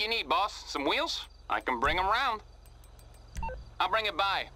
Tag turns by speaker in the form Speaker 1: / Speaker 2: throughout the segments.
Speaker 1: You need, boss? Some wheels? I can bring them round. I'll bring it by.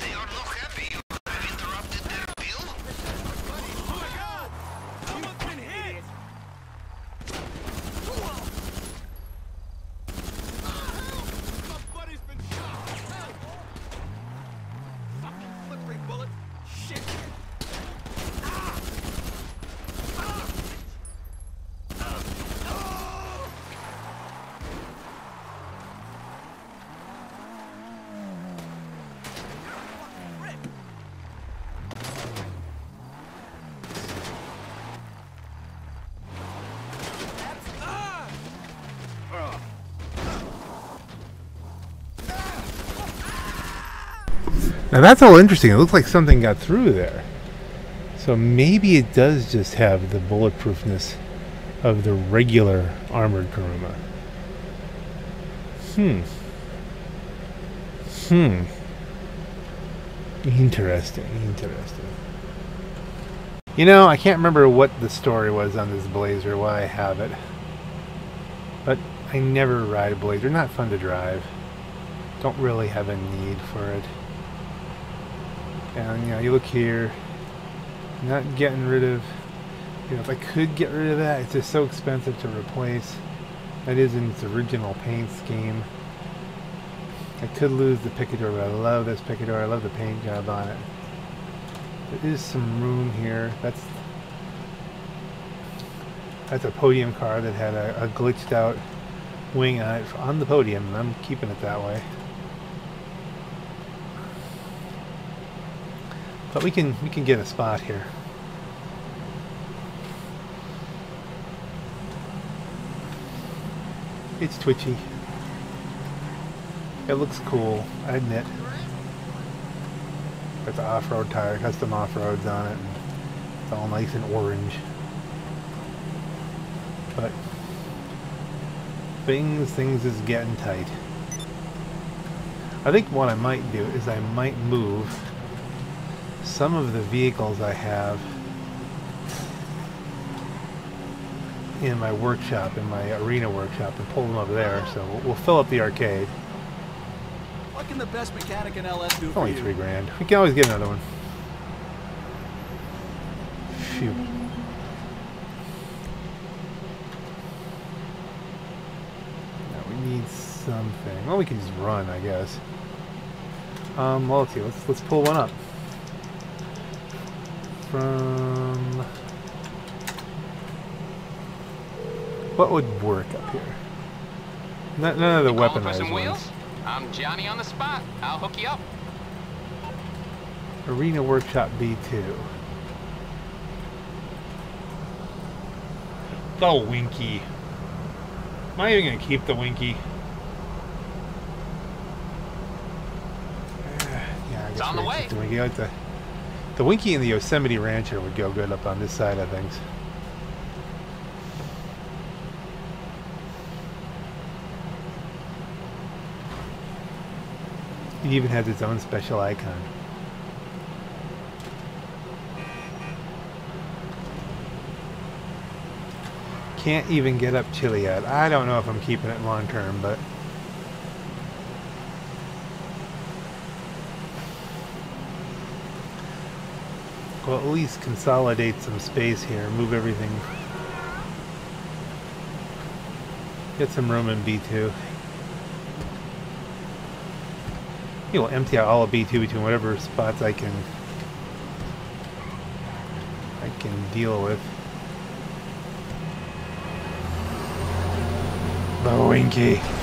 Speaker 2: They are not happy you have interrupted their bill.
Speaker 3: Now that's all interesting. It looks like something got through there. So maybe it does just have the bulletproofness of the regular armored Kuruma. Hmm. Hmm. Interesting, interesting. You know, I can't remember what the story was on this Blazer, why I have it. But I never ride a Blazer. Not fun to drive. Don't really have a need for it. And you know, you look here, not getting rid of, you know, if I could get rid of that, it's just so expensive to replace. That is in its original paint scheme. I could lose the Picador, but I love this Picador. I love the paint job on it. There is some room here. That's that's a podium car that had a, a glitched out wing on it on the podium, and I'm keeping it that way. But we can we can get a spot here. It's twitchy. It looks cool, I admit. Got the off-road tire, custom off-roads on it. It's all nice and orange. But things things is getting tight. I think what I might do is I might move some of the vehicles I have in my workshop, in my arena workshop, and pull them over there. So we'll, fill up the arcade.
Speaker 4: What can the best mechanic in LS do
Speaker 3: Only three grand. We can always get another one. Phew. Now we need something. Well, we can just run, I guess. Um, well, let's see. Let's let's pull one up from. What would work up here? None, none of the weaponized ones.
Speaker 1: I'm Johnny on the spot. I'll hook you up.
Speaker 3: Arena Workshop B2. The Winky. Am I even going to keep the Winky? Yeah, I guess
Speaker 1: on the way.
Speaker 3: The Winky. I like the, the Winky and the Yosemite Rancher would go good up on this side of things. It even has its own special icon. Can't even get up Chiliad. I don't know if I'm keeping it long term, but we'll at least consolidate some space here, move everything. Get some room in B2. You will empty out all of B2 between whatever spots I can I can deal with. Oh, Boinky. Whee.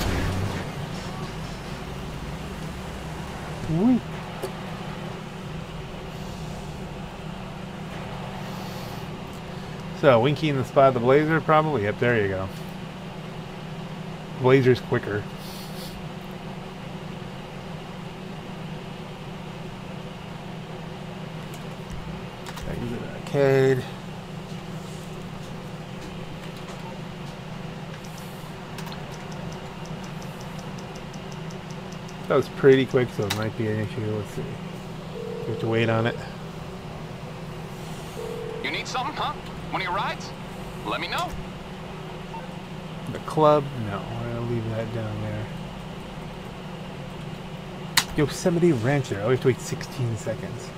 Speaker 3: So, Winky in the spot of the Blazer, probably? Yep, there you go. Blazer's quicker. Exit arcade. That was pretty quick, so it might be an issue. Let's see. We have to wait on it.
Speaker 1: You need something, huh? One of your rides? Let me know.
Speaker 3: The club? No, I'm gonna leave that down there. Yosemite Rancher. Oh, we have to wait 16 seconds.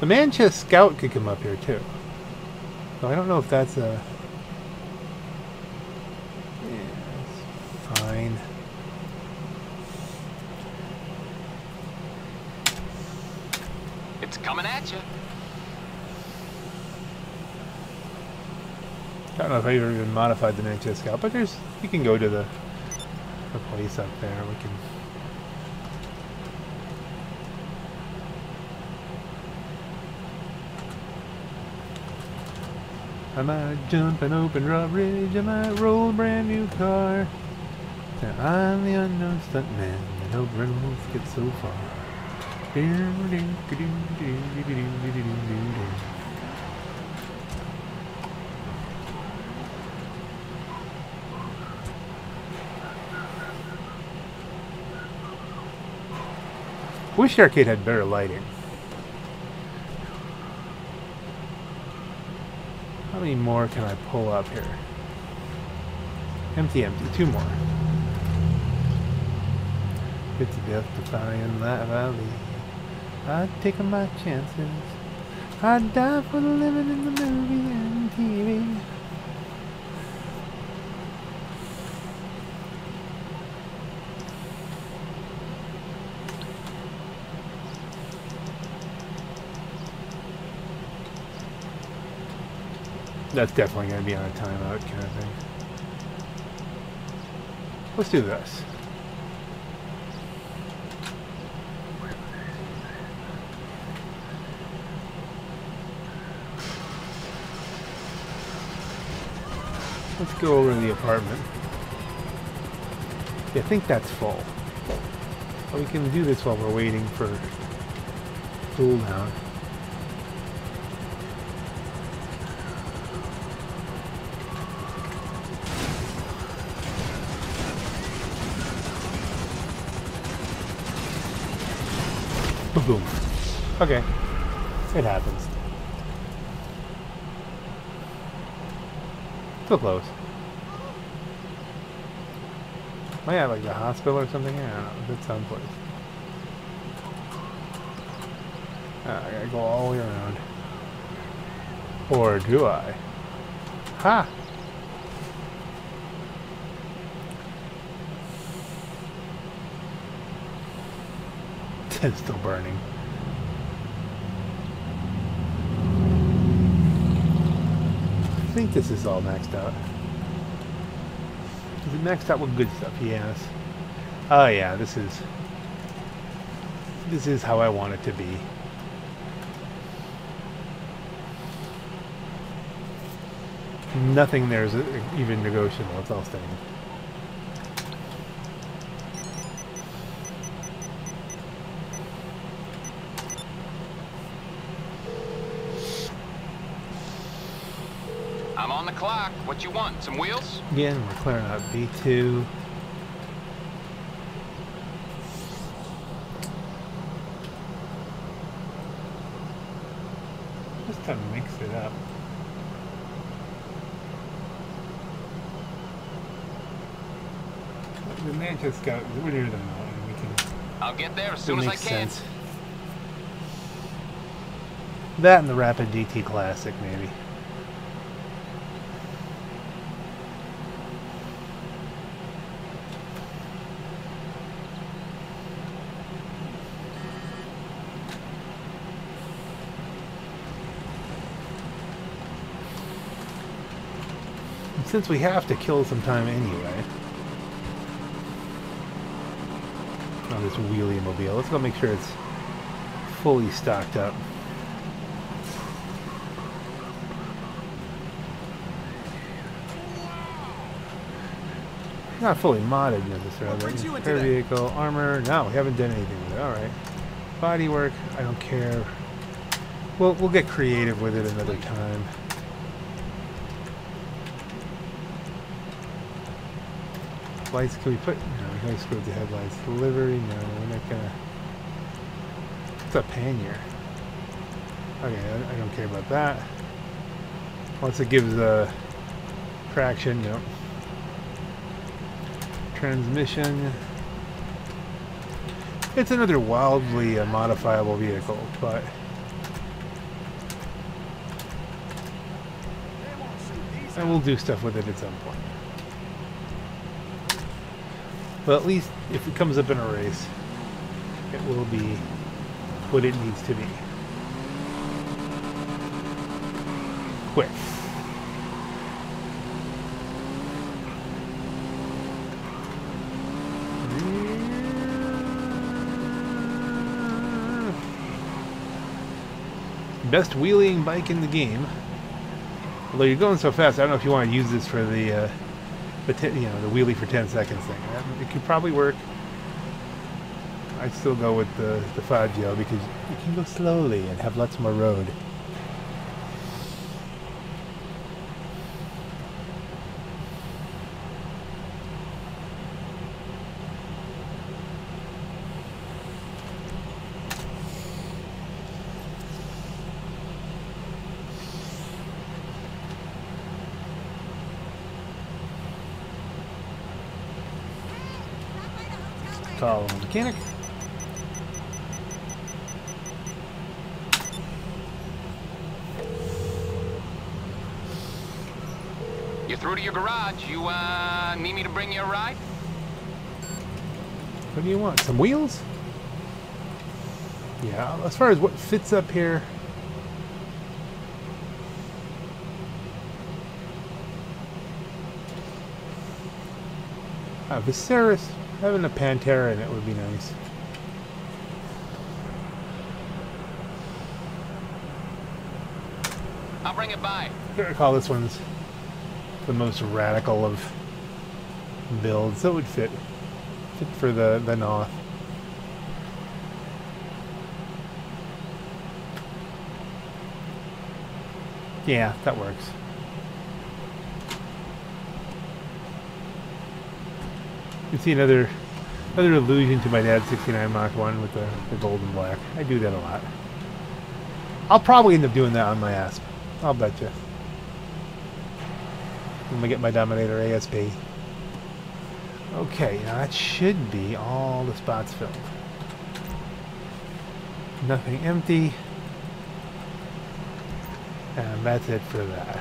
Speaker 3: The Manchester Scout could come up here too. So I don't know if that's a. Yeah, it's fine.
Speaker 1: It's coming at you.
Speaker 3: I don't know if I ever even modified the Manchester Scout, but there's you can go to the the place up there. We can. I might jump an open drawbridge. I might roll a brand new car. Now I'm the unknown stuntman that helped Reynolds get so far. Wish the arcade had better lighting. How many more can I pull up here? Empty, empty. Two more. It's death defying that valley. I'd take my chances. I'd die for the living in the movie and TV. That's definitely going to be on a timeout kind of thing. Let's do this. Let's go over to the apartment. I think that's full. But we can do this while we're waiting for cool down. Boom. Okay. It happens. Still close. I at like the hospital or something? I don't know. That's someplace. Uh, I gotta go all the way around. Or do I? Ha! It's still burning. I think this is all maxed out. Is it maxed out with good stuff? Yes. Oh yeah, this is... This is how I want it to be. Nothing there is even negotiable. It's all staying.
Speaker 1: I'm on the clock. What you want? Some wheels?
Speaker 3: Again, we're clearing out B2. Just to mix it up. The Manchester Scout, we're near the mountain. We can.
Speaker 1: I'll get there as soon as I can.
Speaker 3: sense. That and the Rapid GT Classic, maybe. Since we have to kill some time anyway. On this wheelie mobile, let's go make sure it's fully stocked up. Not fully modded necessarily.
Speaker 4: What brings you in
Speaker 3: Repair vehicle, armor. No, we haven't done anything with it. All right. Body work. I don't care. We'll we'll get creative with it another time. Lights. Can we put? No, we can screw the headlights. Delivery. No, we're not gonna. What's a pannier? Okay, I, I don't care about that. Once it gives uh, traction, no. Transmission. It's another wildly uh, modifiable vehicle, but and we'll do stuff with it at some point. But at least if it comes up in a race, it will be what it needs to be. Quick. Best wheeling bike in the game. Although you're going so fast, I don't know if you want to use this for the, uh, the ten, you know, the wheelie for 10 seconds thing. It could probably work. I'd still go with the the Faggio because you can go slowly and have lots more road. Call a mechanic.
Speaker 1: You through to your garage. You, uh, need me to bring you a ride?
Speaker 3: What do you want? Some wheels? Yeah, as far as what fits up here. Uh, Viseris, having a Pantera in it would be nice.
Speaker 1: I'll bring it by.
Speaker 3: I call this one's the most radical of builds. That would fit fit for the the Noth. Yeah, that works. You can see another another allusion to my dad's 69 Mach 1 with the, the gold and black. I do that a lot. I'll probably end up doing that on my Asp. I'll bet you. When I get my Dominator ASP. Okay, now that should be all the spots filled. Nothing empty. And that's it for that.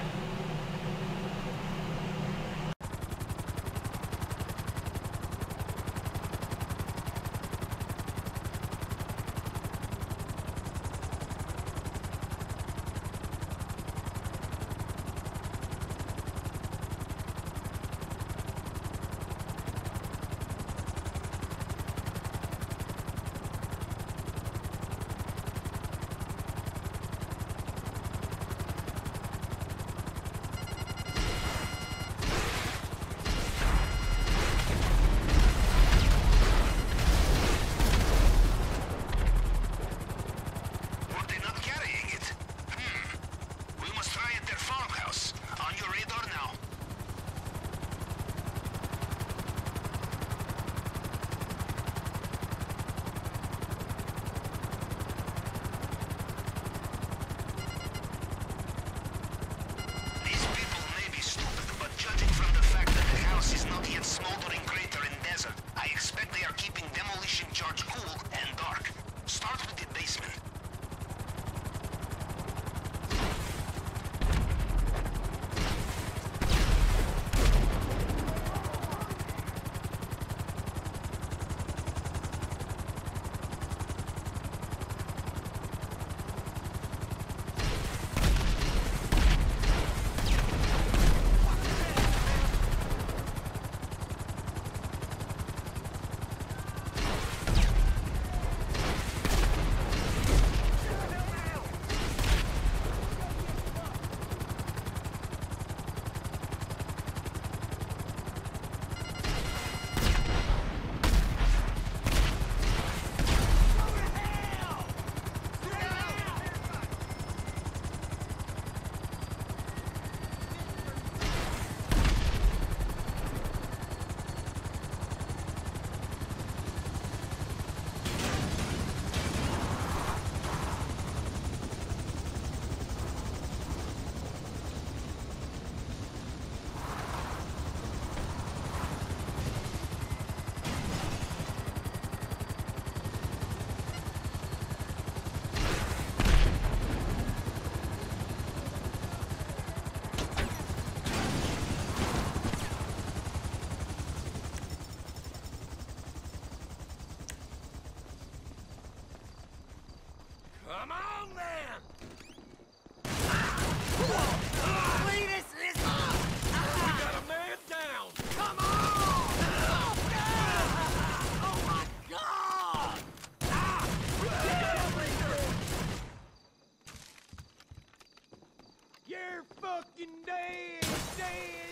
Speaker 4: Fucking dead, dead.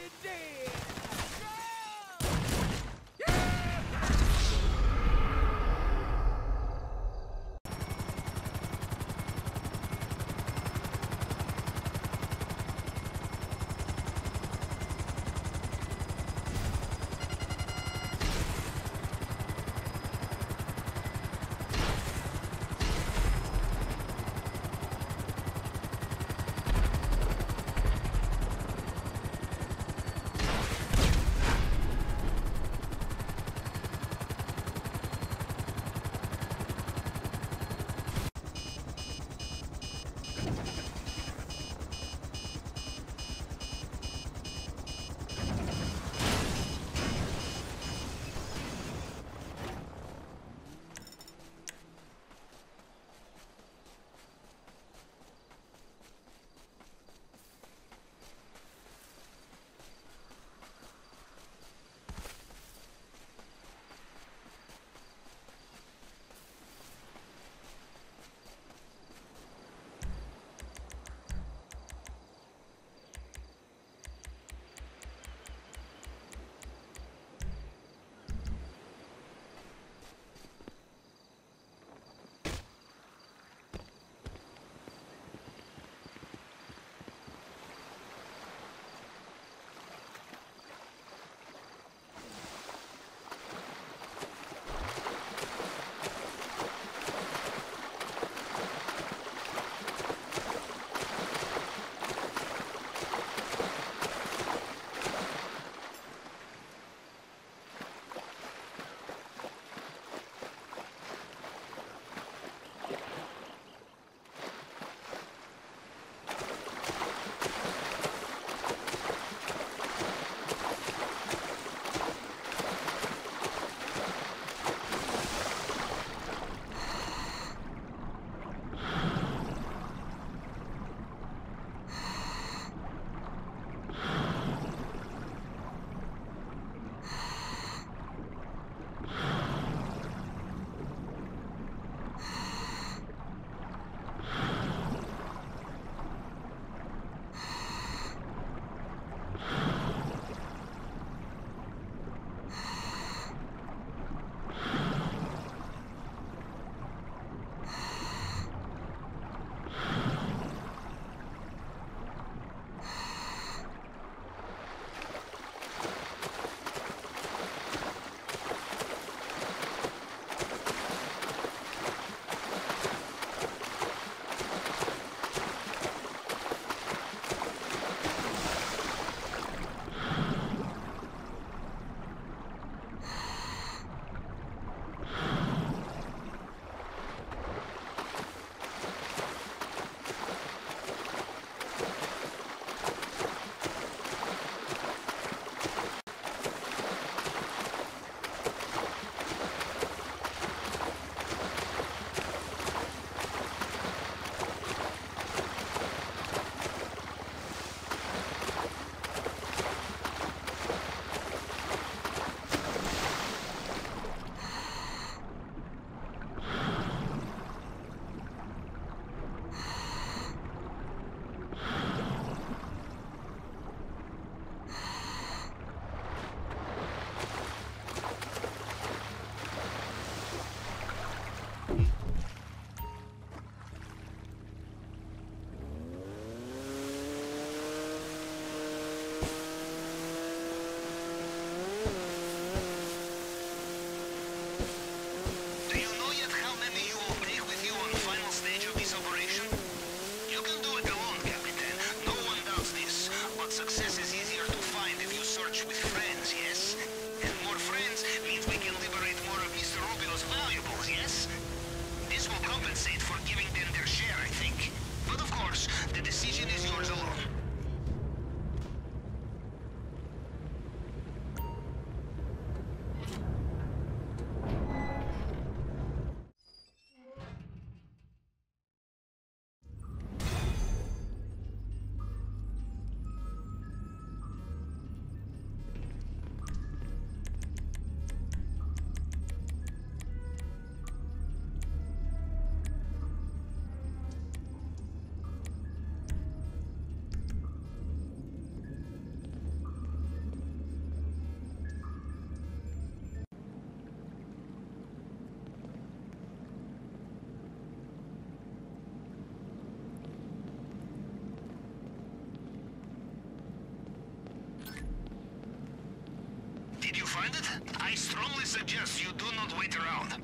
Speaker 2: Strongly suggest you do not wait around.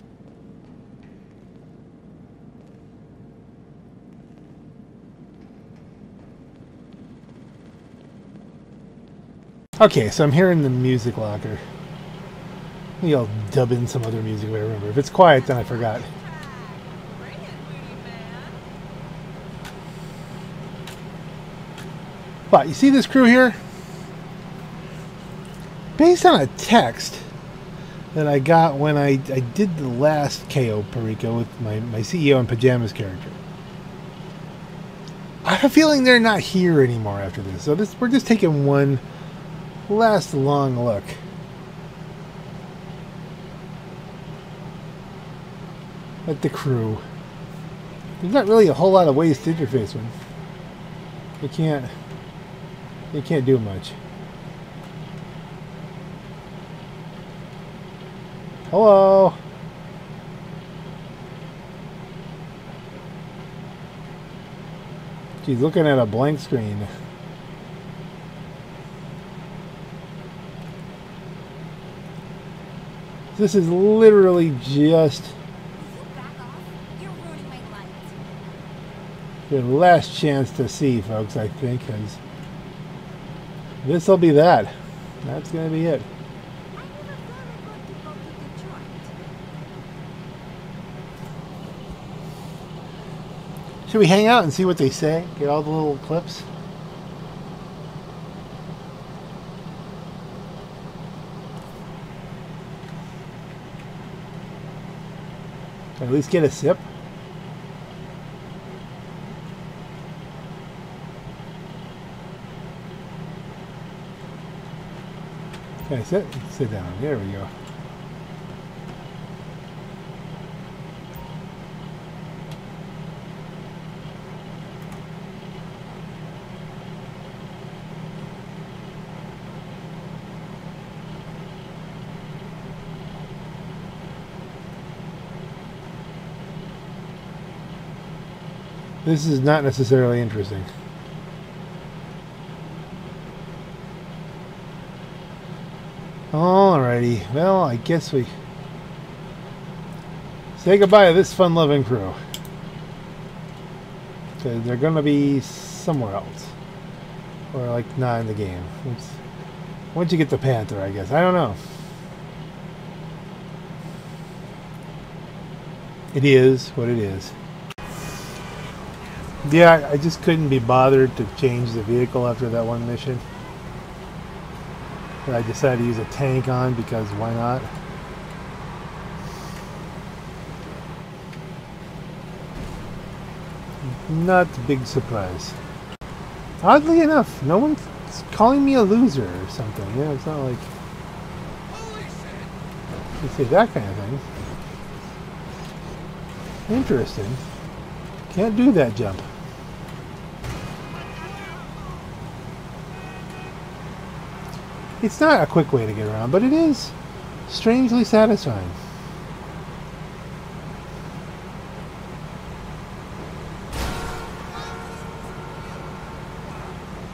Speaker 3: Okay, so I'm hearing the music locker. Maybe I'll dub in some other music if I remember. If it's quiet, then I forgot. But you see this crew here? Based on a text that I got when I, I did the last Cayo Perico with my, my CEO in Pajamas character. I have a feeling they're not here anymore after this. So this we're just taking one last long look. At the crew. There's not really a whole lot of ways to interface with. You can't you can't do much. Hello. She's looking at a blank screen. This is literally just
Speaker 5: Will you back off? You're ruining my light.
Speaker 3: the last chance to see, folks, I think, because this will be that. That's going to be it.
Speaker 5: I never thought I'd want to go to Detroit.
Speaker 3: Should we hang out and see what they say? Get all the little clips? At least get a sip. I sit? Sit down. There we go. This is not necessarily interesting. Alrighty, well, I guess we say goodbye to this fun-loving crew. Because they're going to be somewhere else. Or, like, not in the game. Once you get the Panther, I guess. I don't know. It is what it is. Yeah, I just couldn't be bothered to change the vehicle after that one mission. That I decided to use a tank on because why not? Not a big surprise. Oddly enough, no one's calling me a loser or something. Yeah, it's not like you say that kind of thing. Interesting. Can't do that jump. It's not a quick way to get around, but it is strangely satisfying.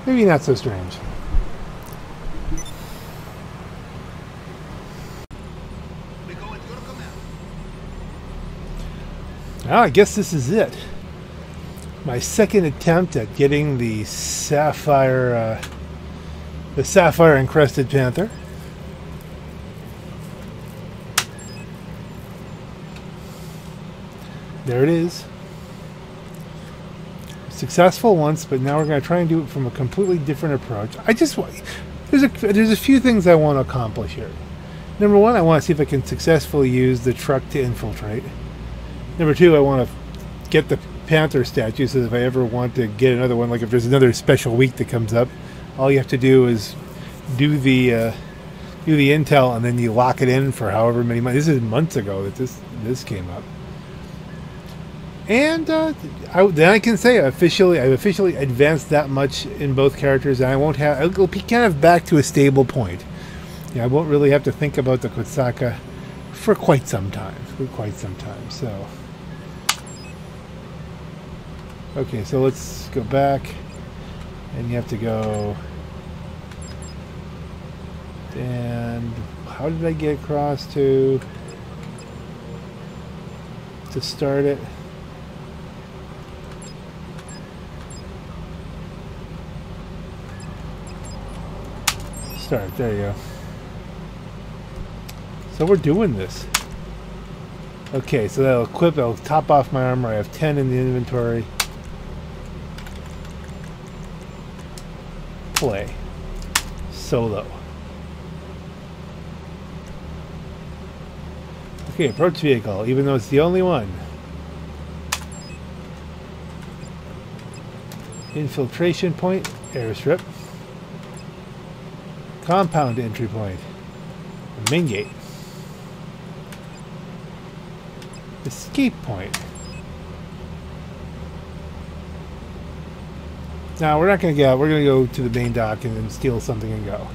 Speaker 3: Maybe not so strange. Well, I guess this is it. My second attempt at getting the sapphire, uh, the sapphire encrusted panther. There it is. Successful once, but now we're going to try and do it from a completely different approach. I just wa- there's a there's a few things I want to accomplish here. Number one, I want to see if I can successfully use the truck to infiltrate. Number two, I want to get the Panther statue so if I ever want to get another one, like if there's another special week that comes up, all you have to do is do the uh, do the intel and then you lock it in for however many months. This is months ago that this this came up. And uh, I, then I can say officially, I've officially advanced that much in both characters, and I won't have. It'll be kind of back to a stable point. Yeah, I won't really have to think about the Kosatka for quite some time. For quite some time. So, okay, so let's go back, and you have to go. And how did I get across to to start it? Start, there you go. So we're doing this. Okay, so that'll equip, I'll top off my armor. I have 10 in the inventory. Play. Solo. Okay, approach vehicle, even though it's the only one. Infiltration point, airstrip. Compound entry point. Main gate. Escape point. Now we're not going to get out. We're going to go to the main dock and then steal something and go.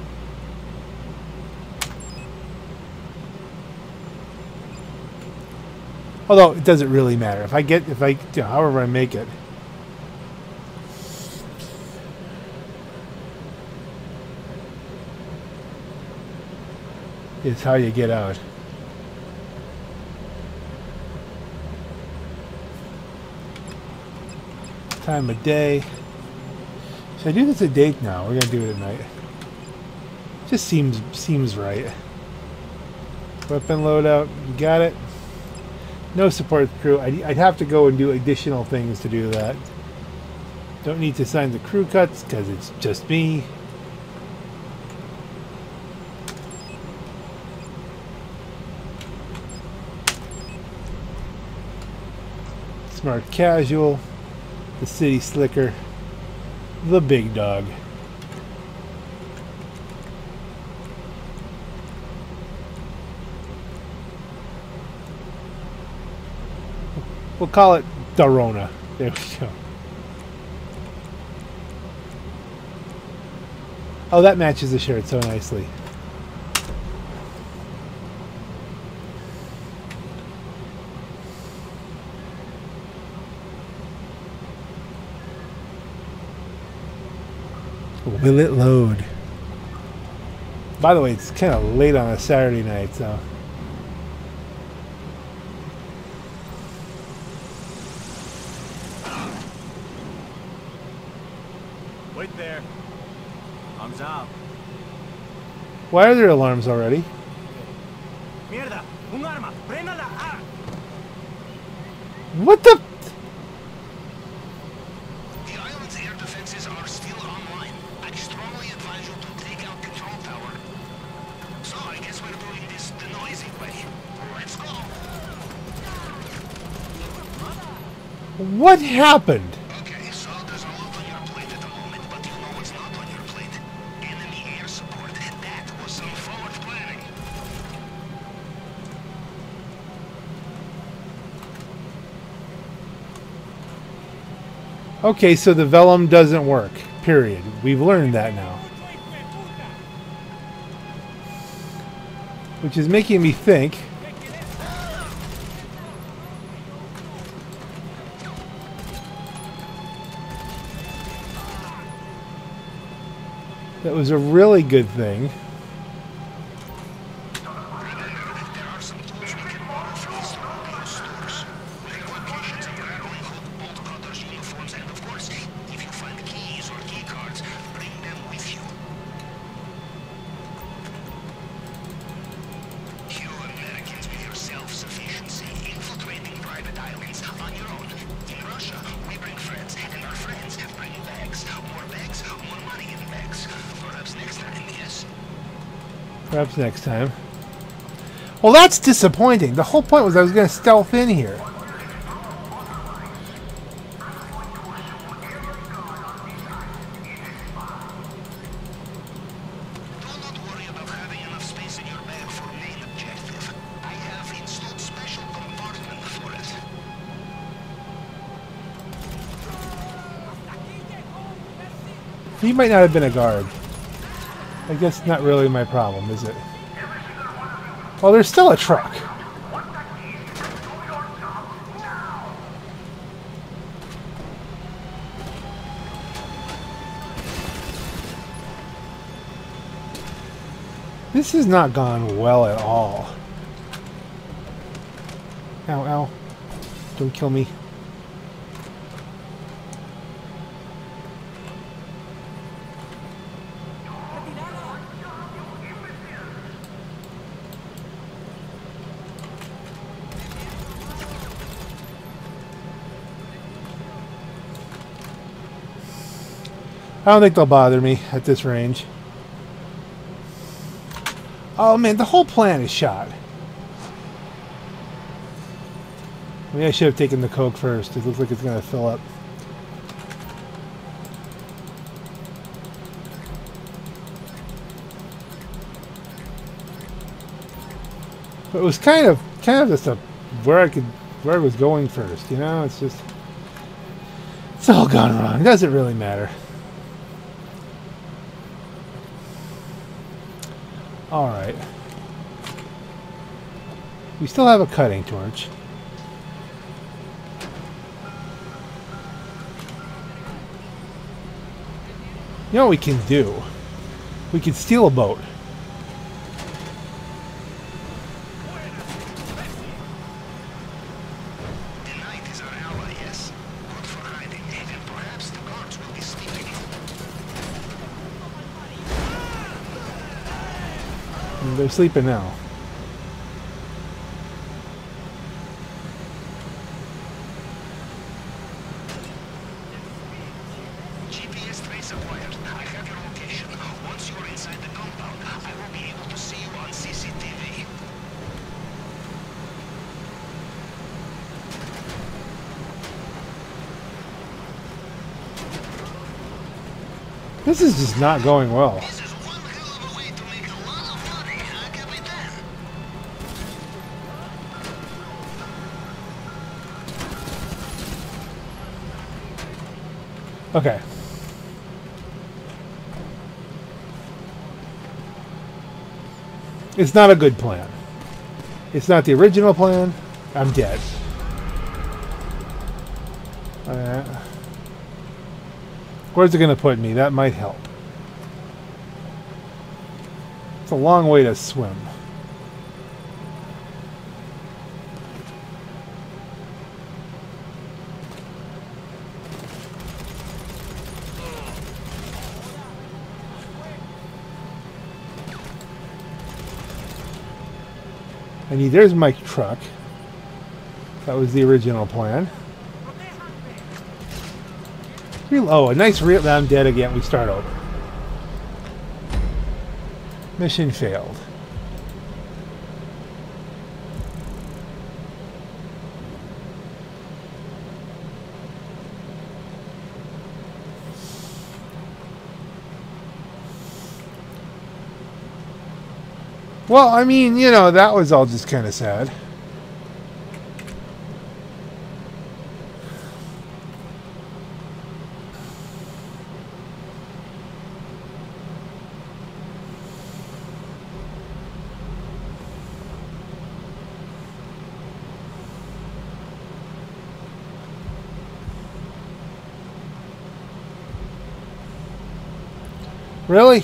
Speaker 3: Although it doesn't really matter if I get if I you know, however I make it. it. Is how you get out. Time of day. Should I do this at date now? We're gonna do it at night. Just seems seems right. Weapon loadout, you got it. No support crew. I'd, I'd have to go and do additional things to do that. Don't need to sign the crew cuts because it's just me. Smart casual. The city slicker. The big dog. We'll call it Darona. There we go. Oh, that matches the shirt so nicely. Will it load? By the way, it's kind of late on a Saturday night, so.
Speaker 4: Wait there. Arms out.
Speaker 3: Why are there alarms already?
Speaker 4: Mierda! Un arma! ¡Préndala! ¡Ah!
Speaker 3: What the?
Speaker 2: The island's air defenses are still online. I strongly advise you to take out control tower. So I guess we're doing this the noisy way. Let's go.
Speaker 3: What happened?
Speaker 2: Okay, so the
Speaker 3: Velum doesn't work. Period. We've learned that now. Which is making me think. That was a really good thing.
Speaker 2: Next time.
Speaker 3: Well, that's disappointing. The whole point was I was going to stealth in here.
Speaker 2: Do not worry about having enough space in your bag for main objective. I have installed special compartment for it.
Speaker 3: He might not have been a guard. I guess not really my problem, is it? Well, there's still a truck. This has not gone well at all. Ow, ow. Don't kill me. I don't think they'll bother me at this range. Oh man, the whole plan is shot. Maybe I should have taken the Coke first. It looks like it's going to fill up. But it was kind of, kind of just a, where I could, where I was going first, you know? It's just, it's all gone wrong. It doesn't really matter. Alright. We still have a cutting torch. You know what we can do? We can steal a boat.
Speaker 2: The night is our ally, yes? Good for hiding, and perhaps the guards will be sleeping.
Speaker 3: And They're sleeping now.
Speaker 2: GPS trace acquired. I have your location. Once you are inside the compound, I will be able to see you sleeping now.
Speaker 3: This is just not going well. Okay. It's not a good plan. It's not the original plan. I'm dead. Uh, where's it going to put me? That might help. It's a long way to swim. I need, there's my truck. That was the original plan. Oh, a nice real, I'm dead again. We start over. Mission failed. Well, I mean, you know, that was all just kind of sad. Really?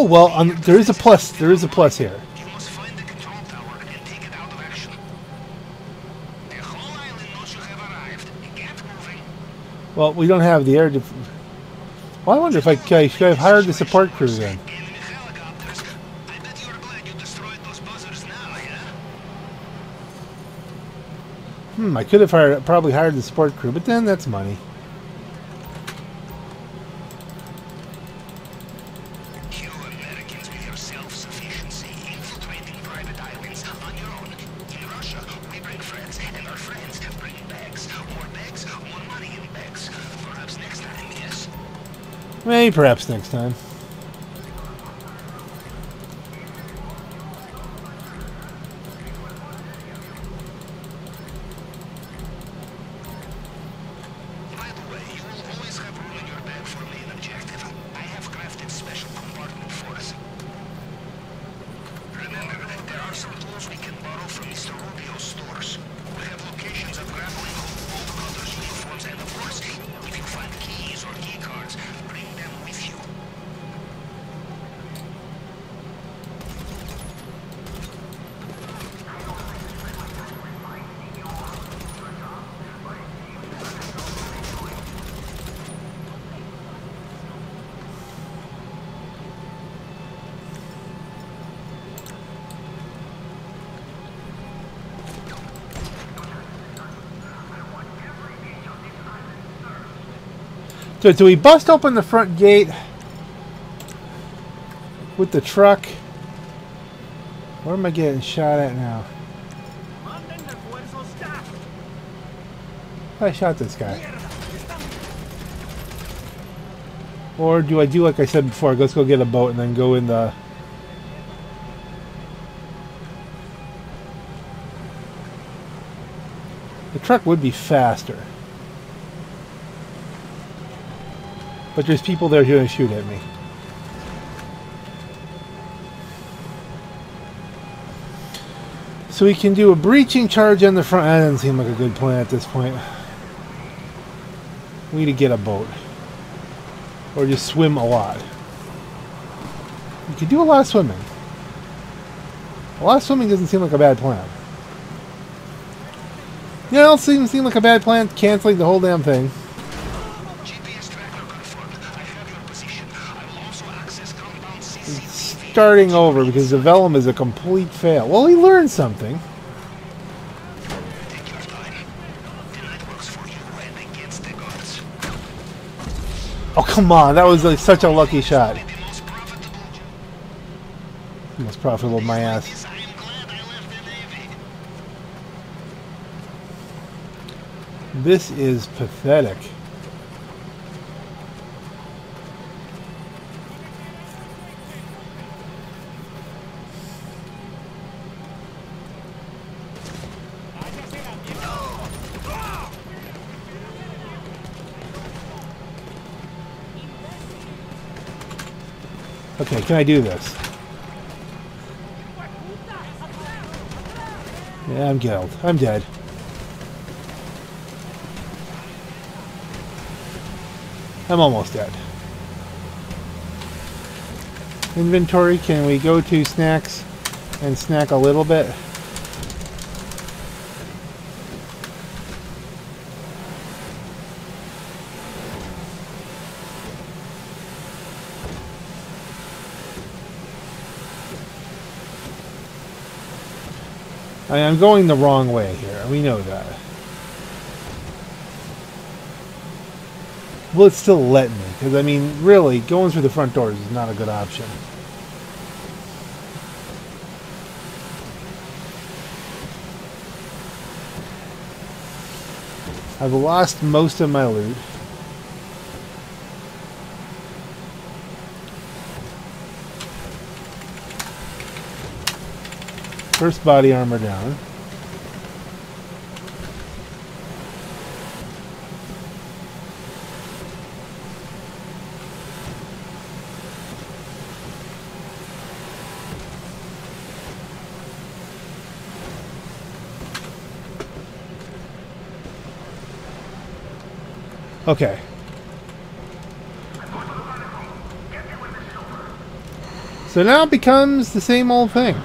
Speaker 3: Oh well, um, there is a plus. There is a plus here. Well, we don't have the air. Well, I wonder if I, I should have hired the support crew then. Hmm, I could have hired, probably hired the support crew, but then that's money.
Speaker 2: Perhaps next time. By the way, you will always have room in your bag for main objective. I have crafted special compartment for us. Remember, there are some tools we can borrow from Mr. Rubio's stores. We have locations of grappling hook, bolt cutters, uniforms, and of course, if you find keys or key cards, bring them with you.
Speaker 3: So do we bust open the front gate with the truck? Where am I getting shot at now? I shot this guy. Or do I do like I said before, let's go get a boat and then go in the... The truck would be faster. But there's people there who are going to shoot at me. So we can do a breaching charge on the front. That doesn't seem like a good plan at this point. We need to get a boat. Or just swim a lot. You could do a lot of swimming. A lot of swimming doesn't seem like a bad plan. Yeah, it seem, seem like a bad plan canceling the whole damn thing.
Speaker 2: GPS tracker confirmed. I have your position. I will also access compound CC.
Speaker 3: Starting over because the Velum is a complete fail. Well, he learned something. Oh, come on. That was like such a lucky shot.
Speaker 2: Most profitable
Speaker 3: my ass. This is pathetic. Okay, can I do this? Yeah, I'm killed. I'm dead. I'm almost dead. Inventory, can we go to snacks and snack a little bit? I am going the wrong way here. We know that. Will it still let me? Because, I mean, really, going through the front doors is not a good option. I've lost most of my loot. First body armor down. Okay. So now it becomes the same old thing.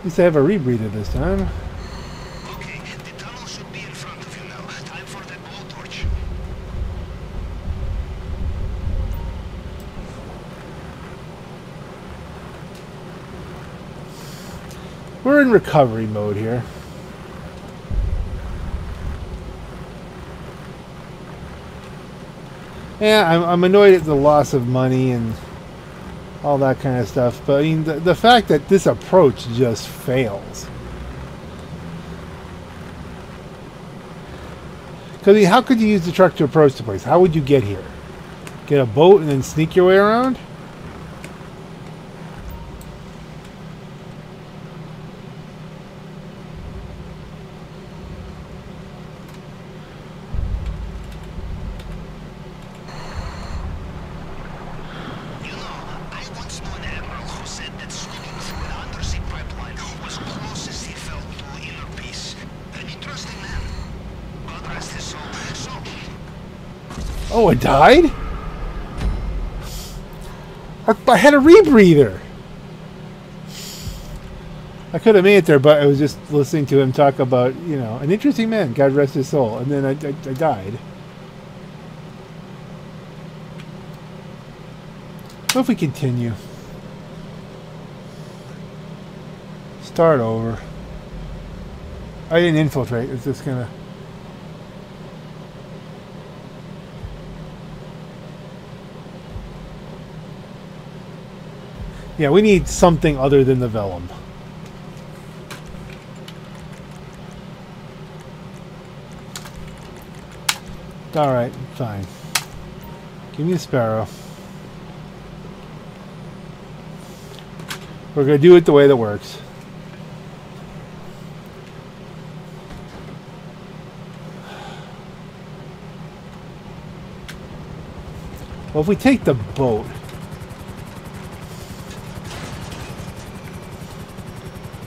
Speaker 3: At least I have a rebreather this time.
Speaker 2: Okay, the tunnel should be in front of you now. Time for that blowtorch.
Speaker 3: We're in recovery mode here. Yeah, I'm, I'm annoyed at the loss of money and all that kind of stuff, but I mean, the, the fact that this approach just fails. Because I mean, how could you use the truck to approach the place? How would you get here? Get a boat and then sneak your way around?
Speaker 2: You know, I once knew an admiral who said that swimming through an undersea pipeline was closest he felt to inner peace. An interesting man. God rest his soul. So,
Speaker 3: Oh, I died? I, I had a rebreather. I could have made it there, but I was just listening to him talk about, you know, an interesting man, God rest his soul, and then I, I, I died. What if we continue? Start over. I didn't infiltrate. It's just gonna. Yeah, we need something other than the Velum. Alright, fine. Give me a sparrow. We're going to do it the way that works. Well, if we take the boat...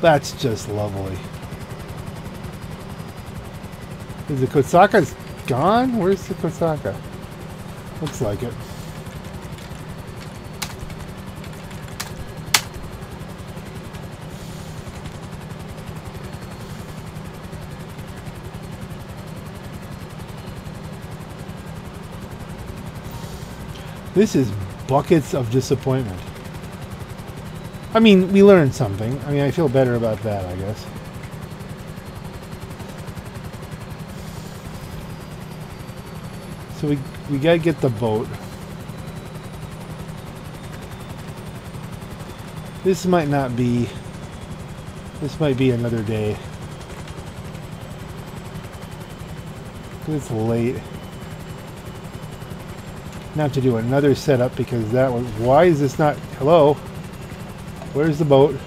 Speaker 3: That's just lovely. Is the Kosatka's gone? Where's the Kosatka? Looks like it. This is buckets of disappointment. I mean, we learned something. I mean, I feel better about that, I guess. So we, we gotta get the boat. This might not be... This might be another day. It's late. Not to do another setup because that was... Why is this not... Hello? Where's the boat?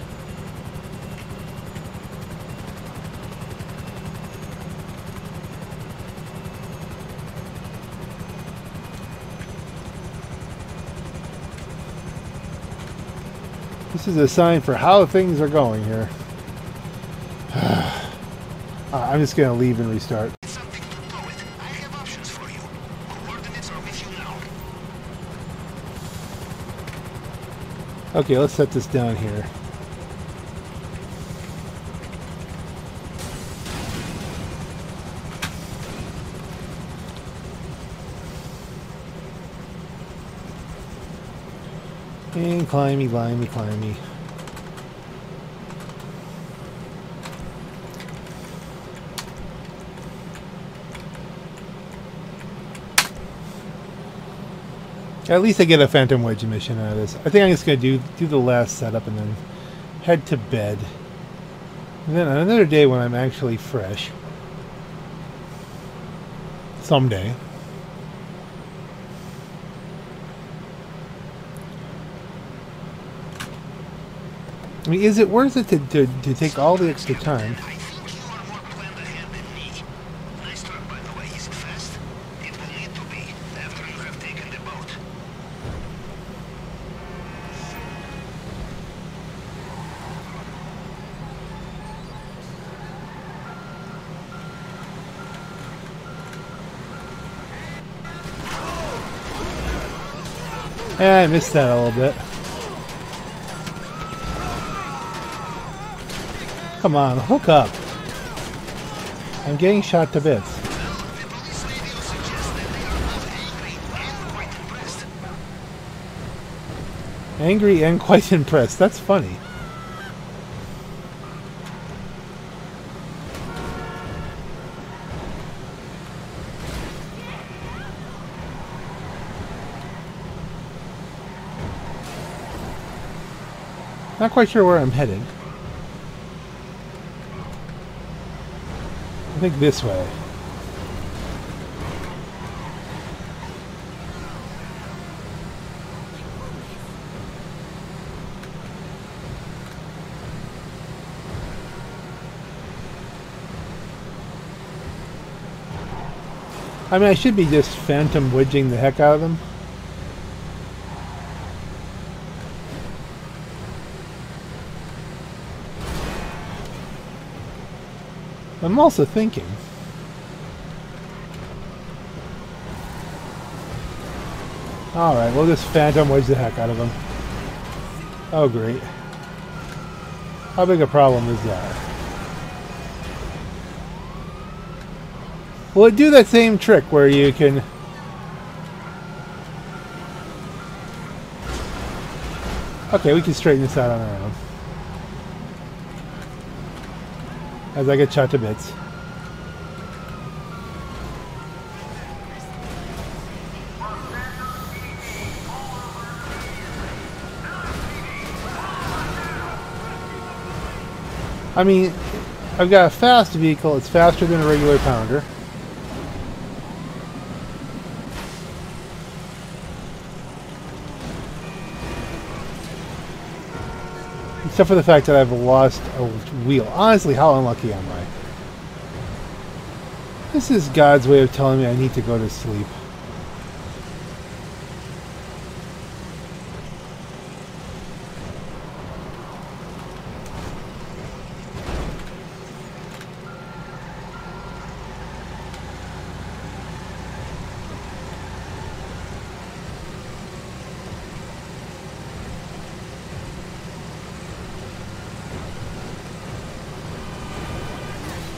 Speaker 3: This is a sign for how things are going here. Uh, I'm just going to leave and restart. Okay, let's set this down here. And climby, climby, climby. At least I get a Phantom Wedge mission out of this. I think I'm just going to do do the last setup and then head to bed. And then another day when I'm actually fresh. Someday. I mean, is it worth it to, to, to take all the extra time?
Speaker 2: I think you are more planned ahead than me. Nice truck, by the way. Is it fast? It will need to be after you have taken the boat.
Speaker 3: Yeah, I missed that a little bit. Come on, hook up. I'm getting shot to bits.
Speaker 2: Angry and quite impressed.
Speaker 3: That's funny. Not quite sure where I'm headed. I think this way. I mean, I should be just phantom wedging the heck out of them. I'm also thinking. Alright, we'll just phantom wedge the heck out of them. Oh, great. How big a problem is that? Will it do that same trick where you can... Okay, we can straighten this out on our own. As I get shot to bits. I mean, I've got a fast vehicle. It's faster than a regular pounder. Except for the fact that I've lost a wheel. Honestly, how unlucky am I? This is God's way of telling me I need to go to sleep.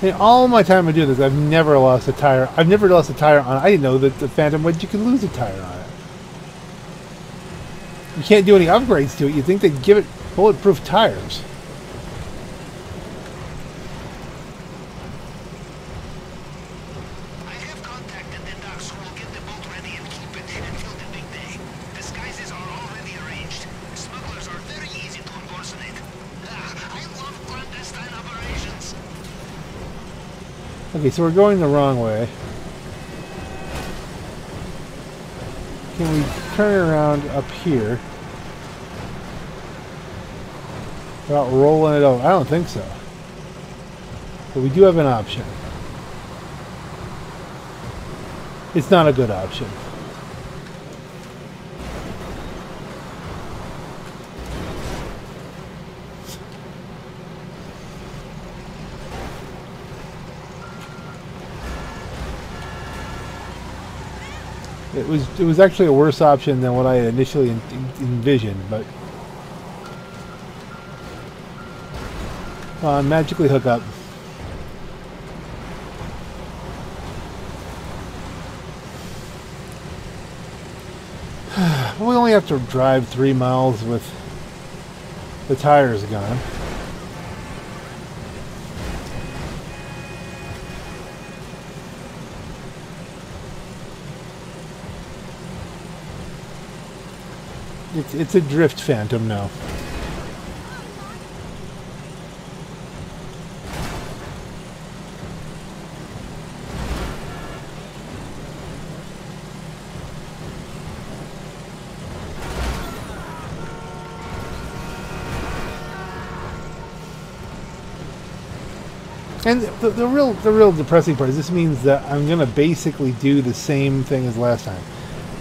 Speaker 3: In all my time I do this, I've never lost a tire. I've never lost a tire on. I didn't know that the Phantom Wedge you can lose a tire on it. You can't do any upgrades to it. You think they'd give it bulletproof tires?
Speaker 2: I have contacted the docks who will get the boat ready and keep it until the big day. Disguises are already arranged. Smugglers are very easy to impersonate. Ah, I love clandestine operations.
Speaker 3: Okay, so we're going the wrong way. Can we turn around up here? Without rolling it over? I don't think so. But we do have an option. It's not a good option. It was it was actually a worse option than what I initially en- envisioned, but uh, magically hook up. we only have to drive three miles with the tires gone. It's it's a drift phantom now. And the, the real the real depressing part is this means that I'm gonna basically do the same thing as last time.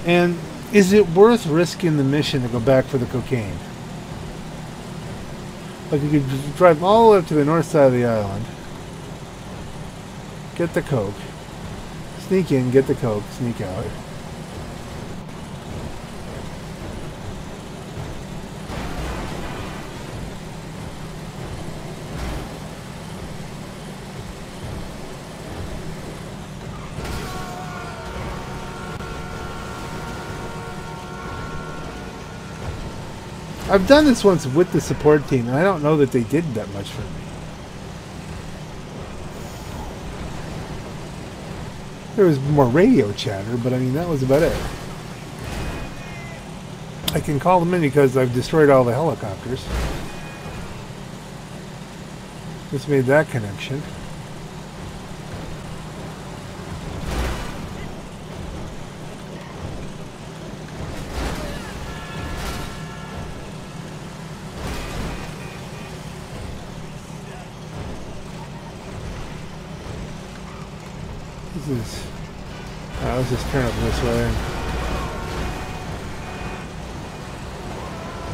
Speaker 3: And is it worth risking the mission to go back for the cocaine? Like you could drive all the way up to the north side of the island, get the coke, sneak in, get the coke, sneak out. I've done this once with the support team, and I don't know that they did that much for me. There was more radio chatter, but I mean, that was about it. I can call them in because I've destroyed all the helicopters. Just made that connection. This is. Uh, let's just turn up this way.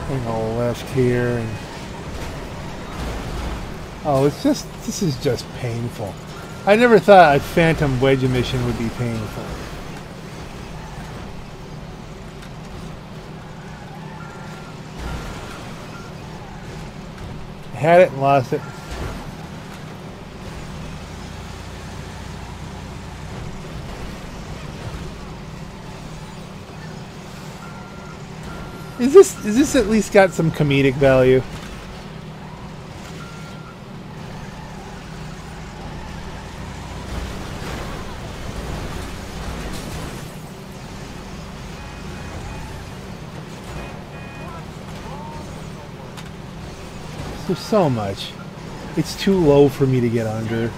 Speaker 3: Hang a left here. Oh, it's just. This is just painful. I never thought a phantom wedge emission would be painful. Had it and lost it. Is this is this at least got some comedic value? So so much. It's too low for me to get under.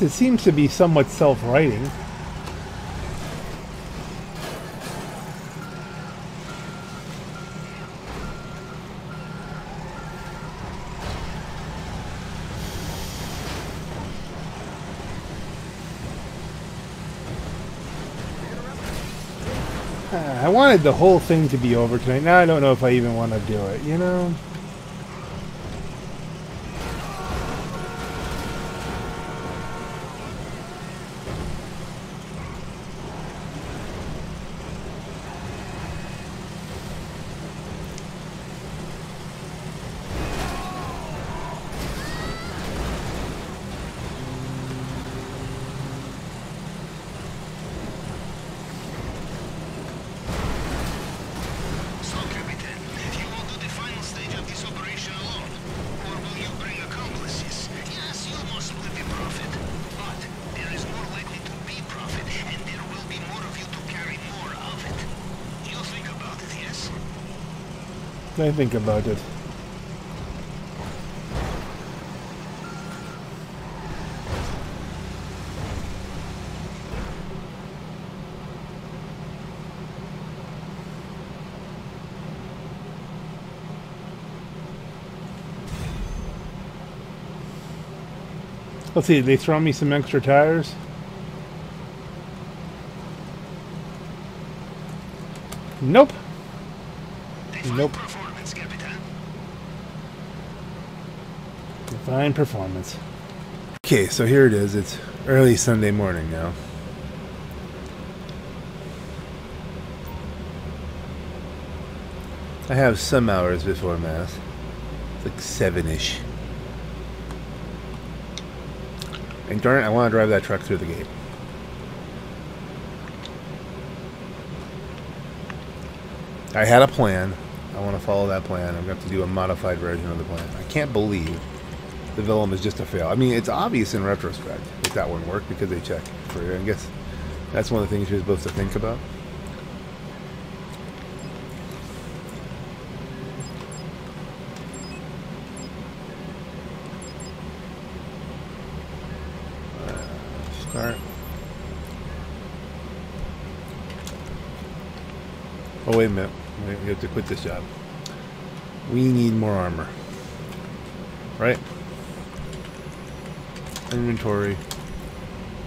Speaker 3: Least it seems to be somewhat self-writing. Uh, I wanted the whole thing to be over tonight. Now I don't know if I even want to do it, you know?
Speaker 2: So, Captain, you will do the final stage of this operation alone? Or will you bring accomplices? Yes, you must split the profit. But there is more likely to be profit, and there will be more of you to carry more of it. You think about it, yes?
Speaker 3: I think about it. Let's see, they throw me some extra tires. Nope. Nope.
Speaker 2: performance, Captain.
Speaker 3: Fine performance. Okay, so here it is. It's early Sunday morning now. I have some hours before Mass. It's like seven ish. And darn it, I want to drive that truck through the gate. I had a plan. I want to follow that plan. I'm going to have to do a modified version of the plan. I can't believe the Velum is just a fail. I mean, it's obvious in retrospect that that wouldn't work because they checked for. I guess that's one of the things you're supposed to think about. Start. Oh, wait a minute. We have to quit this job. We need more armor. Right? Inventory.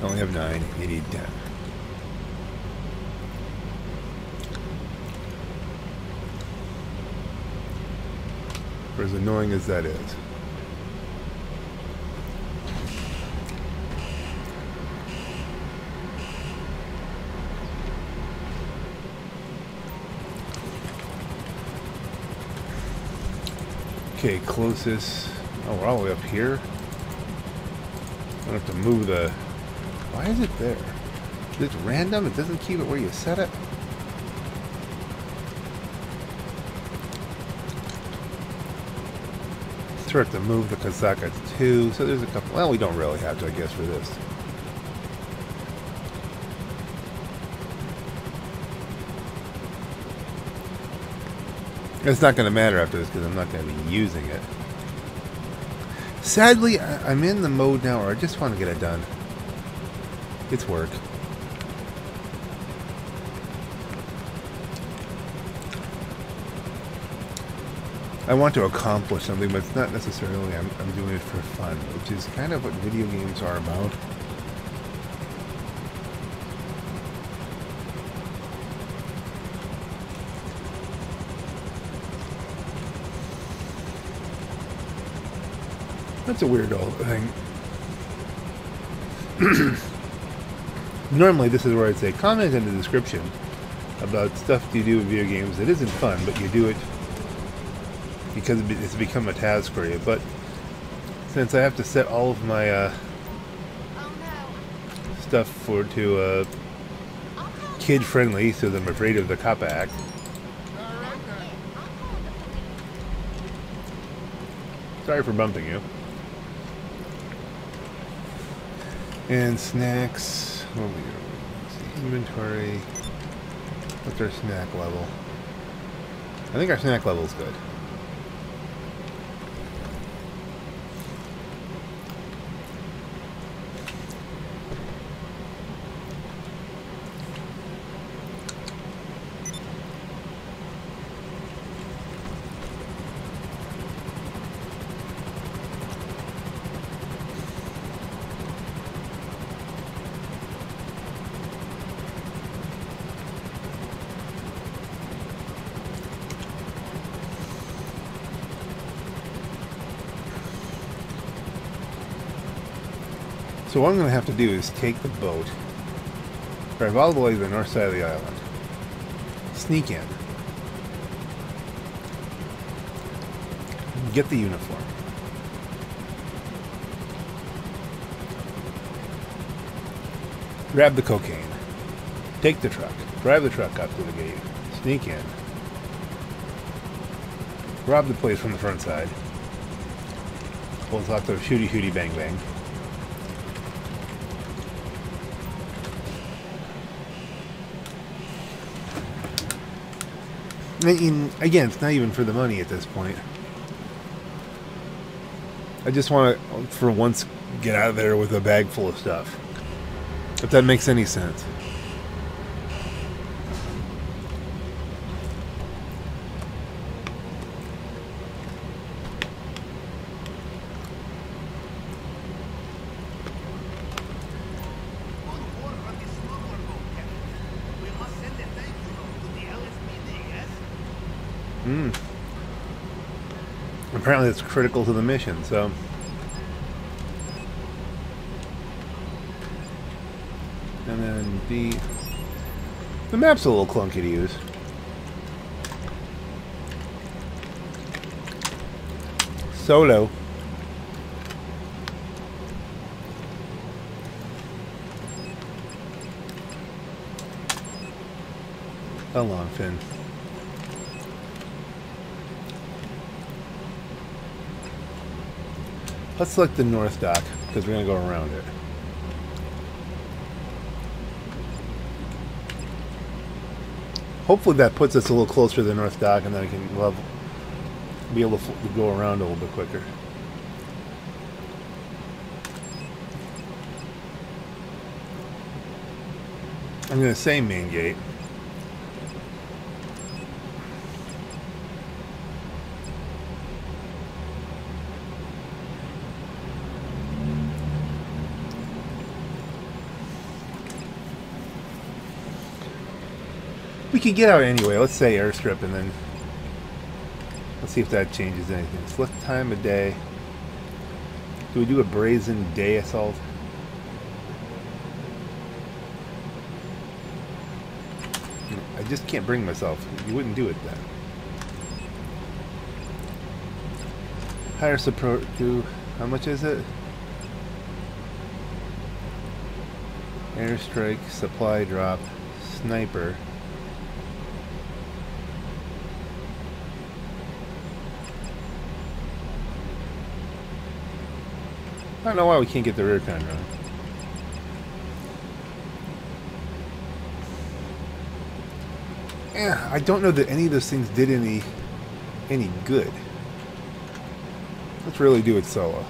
Speaker 3: I only have nine. You need ten. For as annoying as that is. Okay, closest. Oh, we're all the way up here. I have to move the. Why is it there? Is it random? It doesn't keep it where you set it? So we have to move the Kosatka to two. So there's a couple. Well, we don't really have to, I guess, for this. It's not going to matter after this because I'm not going to be using it. Sadly, I'm in the mode now where I just want to get it done. It's work. I want to accomplish something, but it's not necessarily I'm, I'm doing it for fun, which is kind of what video games are about. That's a weird old thing. Normally, this is where I'd say comment in the description about stuff you do in video games that isn't fun, but you do it because it's become a task for you. But since I have to set all of my uh, stuff for to uh, kid friendly, so I'm afraid of the cop act. Sorry for bumping you. And snacks. Inventory. What's our snack level? I think our snack level is good. So what I'm going to have to do is take the boat, drive all the way to the north side of the island, sneak in, get the uniform. Grab the cocaine, take the truck, drive the truck up to the gate, sneak in, rob the place from the front side, pulls lots of shooty shooty bang bang. Mean, again, it's not even for the money at this point. I just want to, for once, get out of there with a bag full of stuff. If that makes any sense.
Speaker 2: On board from the smuggler boat, Captain. We must send a thank you note to the LSPD, yes?
Speaker 3: Hmm. Apparently, it's critical to the mission, so. And then B. The map's a little clunky to use. Solo. How long, Finn? Let's select the north dock because we're going to go around it. Hopefully that puts us a little closer to the north dock and then we can be able to go around a little bit quicker. I'm going to say main gate. Could get out anyway. Let's say airstrip and then let's see if that changes anything. Select time of day. Do we do a brazen day assault? I just can't bring myself. You wouldn't do it then. Higher support do how much is it? Airstrike, supply drop, sniper. I don't know why we can't get the rear run. Yeah, I don't know that any of those things did any any good. Let's really do it solo.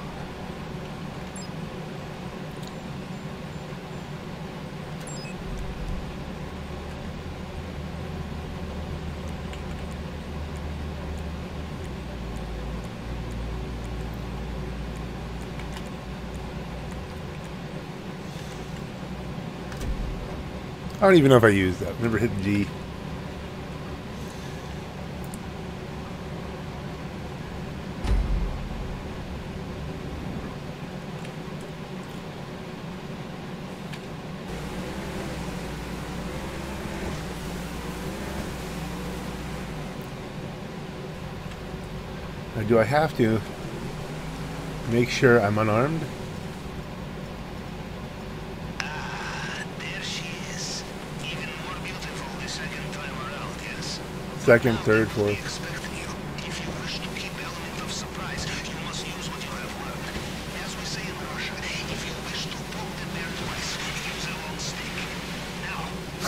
Speaker 3: I don't even know if I used that. Never hit G. Do I have to make sure I'm unarmed?
Speaker 2: Ah, there she is. Even more beautiful the second time around, yes?
Speaker 3: Second, third, fourth.
Speaker 2: expecting you. If you wish to keep element of surprise, you must use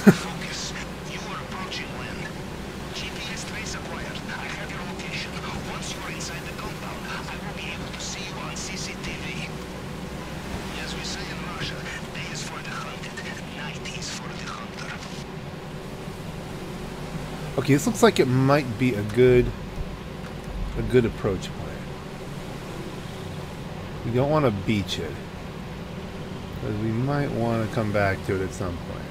Speaker 2: Focus. You are approaching land. GPS trace acquired. I have your location. Once you are inside the compound, I will be able to see you on CCTV. As we say in Russia, day is for the hunted, night is for the hunter.
Speaker 3: Okay, this looks like it might be a good a good approach plan. We don't want to beach it. Because we might want to come back to it at some point.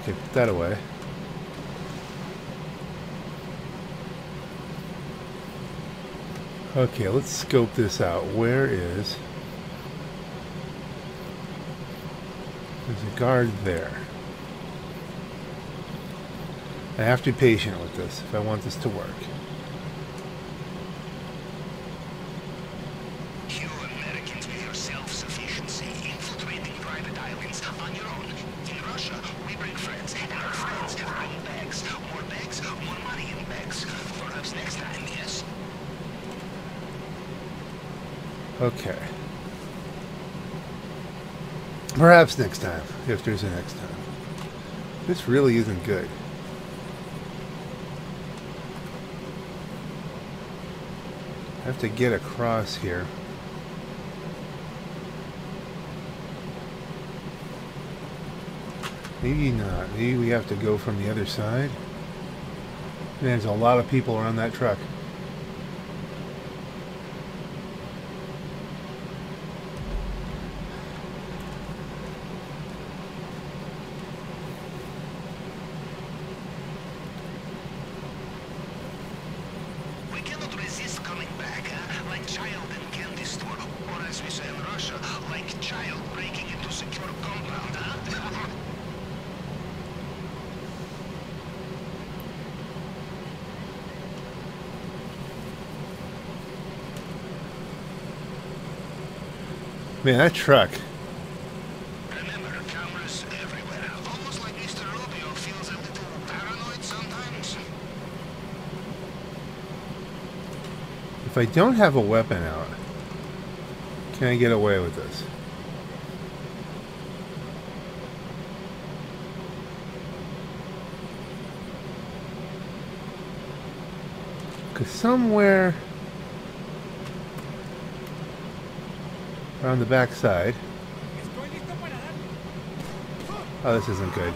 Speaker 3: Okay, put that away. Okay, let's scope this out. Where is... There's a guard there. I have to be patient with this if I want this to work. Okay. Perhaps next time, if there's a next time. This really isn't good. I have to get across here. Maybe not. Maybe we have to go from the other side. There's a lot of people around that truck.
Speaker 2: We cannot resist coming back, huh? Like child in candy store, or as we say in Russia, like child breaking into secure compound, huh?
Speaker 3: Man, that truck.
Speaker 2: Remember, cameras everywhere. Almost like Mr. Rubio feels a little paranoid sometimes.
Speaker 3: If I don't have a weapon out, can I get away with this? Because somewhere around the back side. Oh, this isn't good.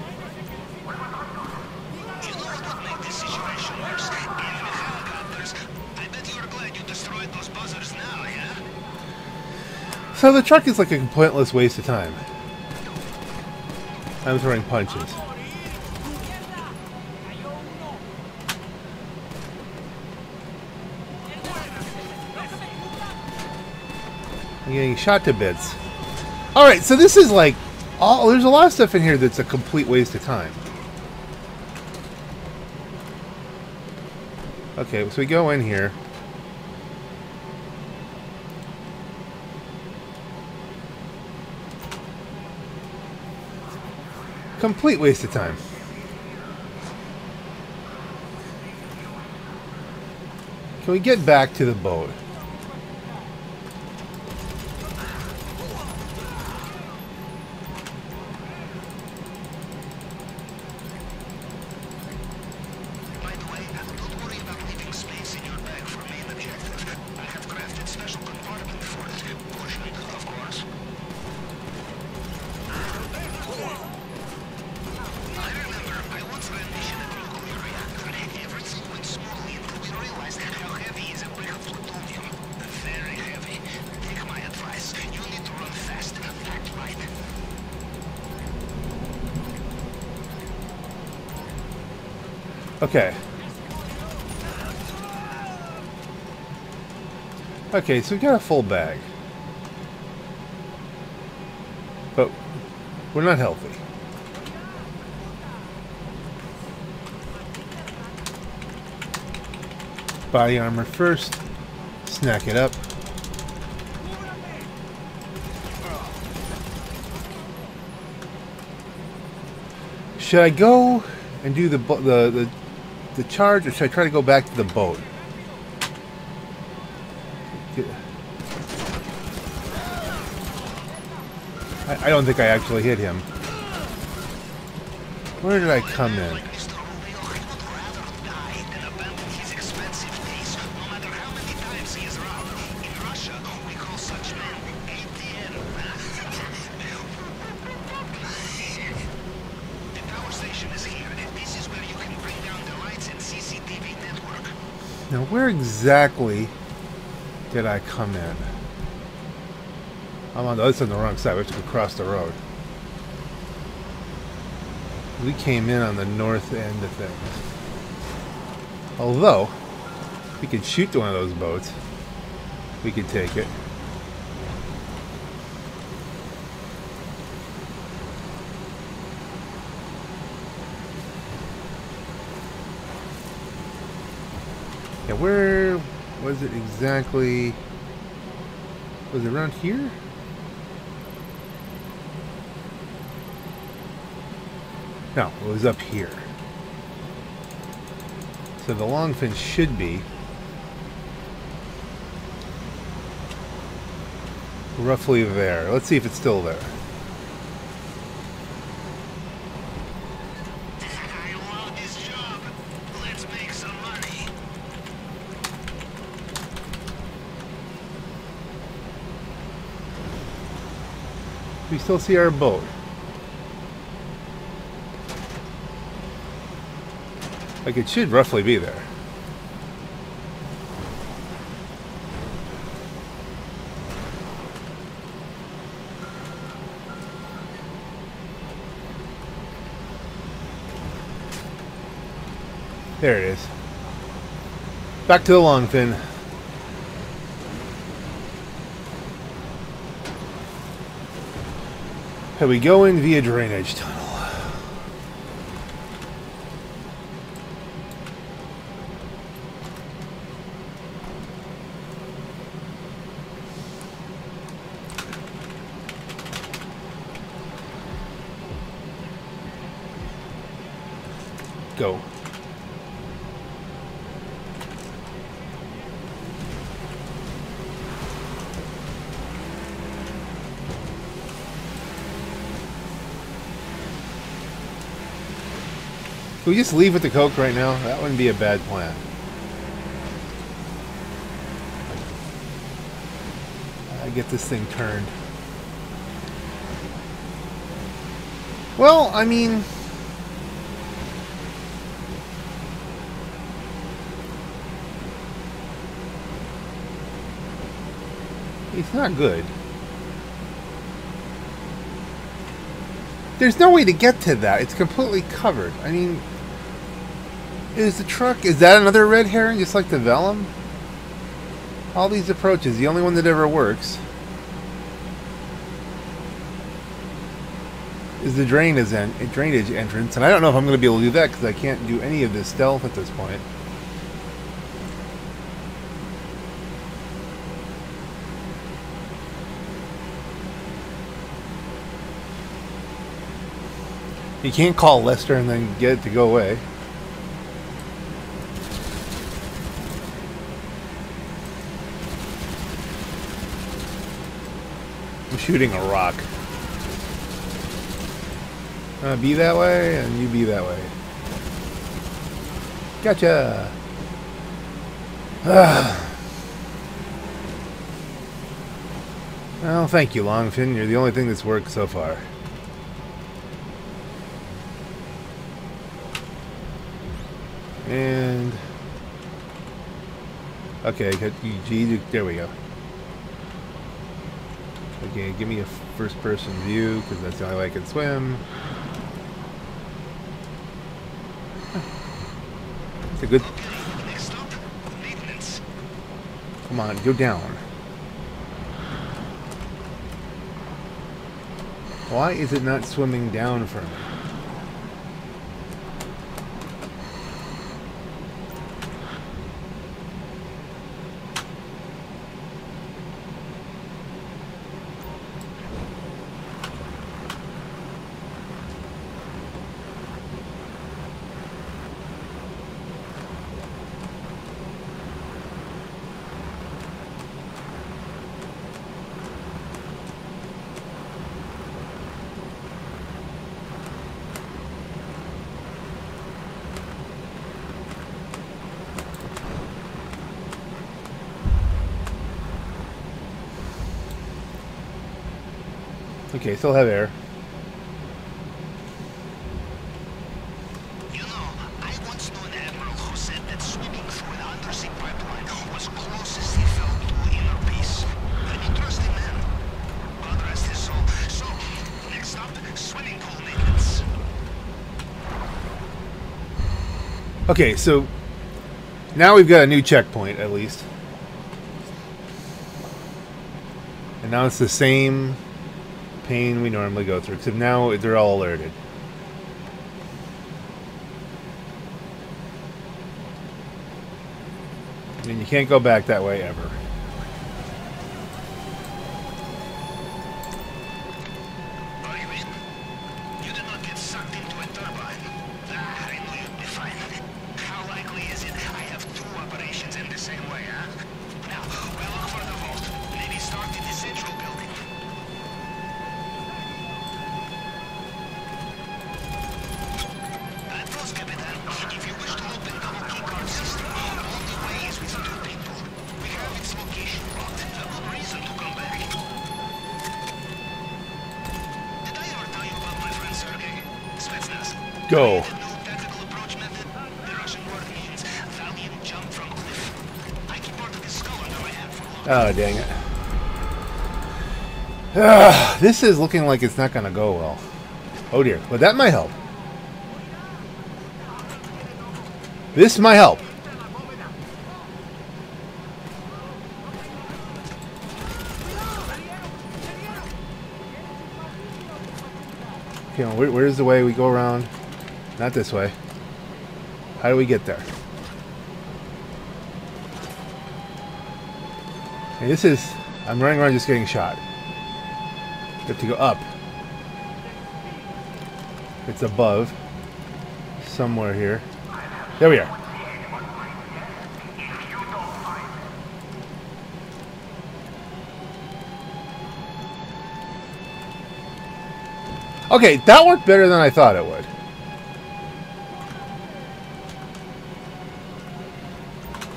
Speaker 3: So the truck is like a pointless waste of time. I'm throwing punches. Getting shot to bits. Alright, so this is like all there's a lot of stuff in here that's a complete waste of time. Okay, so we go in here. Complete waste of time. Can we get back to the boat? Okay, so we got a full bag. But we're not healthy. Body armor first. Snack it up. Should I go and do the the the, the charge, or should I try to go back to the boat? I, I don't think I actually hit him. Where did I come in? Now, where exactly did I come in? I'm on the other side, on the wrong side. We have to go across the road. We came in on the north end of things. Although, we could shoot one of those boats. We could take it. Yeah, where was it exactly? Was it around here? No, it was up here. So the long longfin should be roughly there. Let's see if it's still there. We still see our boat. Like it should roughly be there. There it is. Back to the Longfin. Here we go in via drainage tunnel. Go. Can we just leave with the Coke right now? That wouldn't be a bad plan. I get this thing turned. Well, I mean... It's not good. There's no way to get to that. It's completely covered. I mean, is the truck, is that another red herring just like the Velum? All these approaches, the only one that ever works is the drain is en- drainage entrance. And I don't know if I'm going to be able to do that because I can't do any of this stealth at this point. You can't call Lester and then get it to go away. Shooting a rock. Uh, be that way, and you be that way. Gotcha! Well, thank you, Longfin. You're the only thing that's worked so far. And okay, There we go. Okay, give me a first-person view because that's the only way I can swim. It's a good. Come on, go down. Why is it not swimming down for me? Okay, still have air.
Speaker 2: You know, I once knew an admiral who said that swimming through an undersea pipeline was closest he felt to inner peace. An interesting man. God rest his soul. So, next up, swimming pool maintenance.
Speaker 3: Okay, so now we've got a new checkpoint at least. And now it's the same pain we normally go through, except now they're all alerted. Mean, you can't go back that way ever.
Speaker 2: Long
Speaker 3: Oh, dang it. Ah, this is looking like it's not going to go well. Oh dear. But that might help. This might help. Okay, well, where, where's the way we go around? Not this way. How do we get there? Hey, this is... I'm running around just getting shot. have to go up. It's above. Somewhere here. There we are. Okay, that worked better than I thought it would.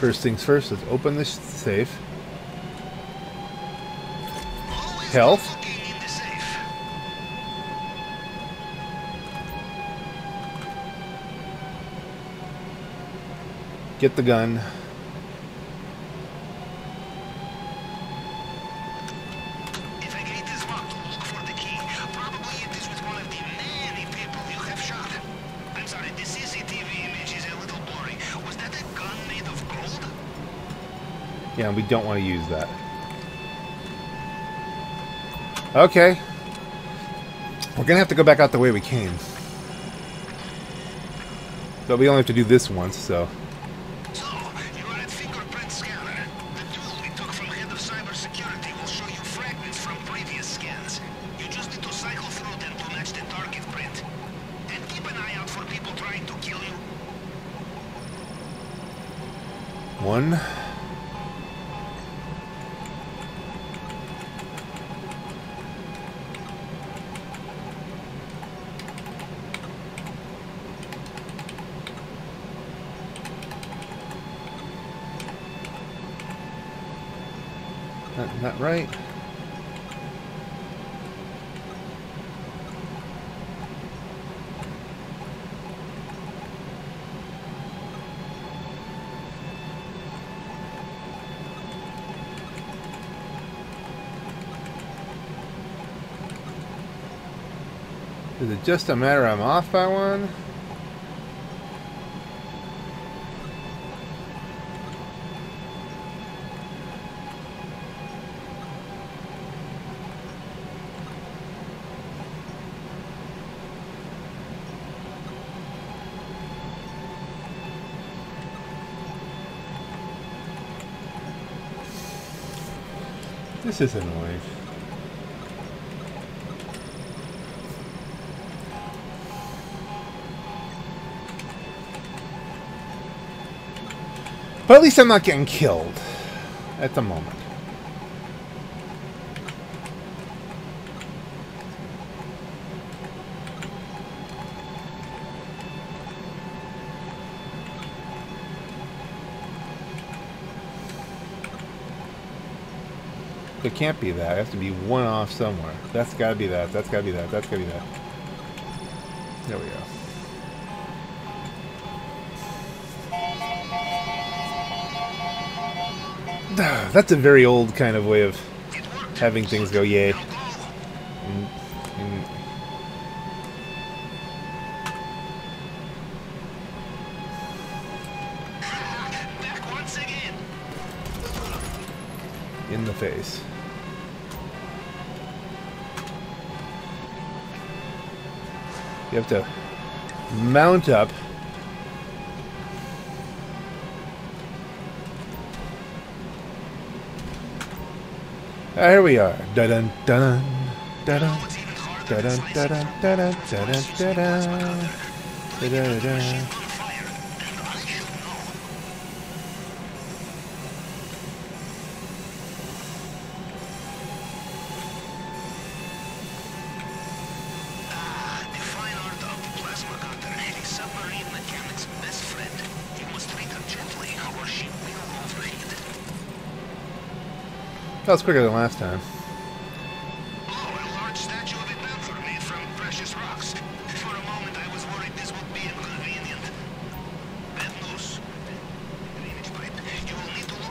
Speaker 3: First things first, let's open this safe. Health. Get the gun. Yeah, we don't want to use that. Okay. We're going to have to go back out the way we came. But we only have to do this once. So,
Speaker 2: you are at fingerprint scanner. The tool we took from head of cybersecurity will show you fragments from previous scans. You just need to cycle through them to match the target print. And keep an eye out for people trying to kill you.
Speaker 3: One. Not, not right. Is just a matter I'm off by one? This is annoying. But at least I'm not getting killed at the moment. It can't be that. It has to be one off somewhere. That's gotta be that. That's gotta be that. That's gotta be that. There we go. That's a very old kind of way of having things go yay. Mm, mm. In the face. You have to mount up. Here we are. Dun dun dun dun dun dun dun dun dun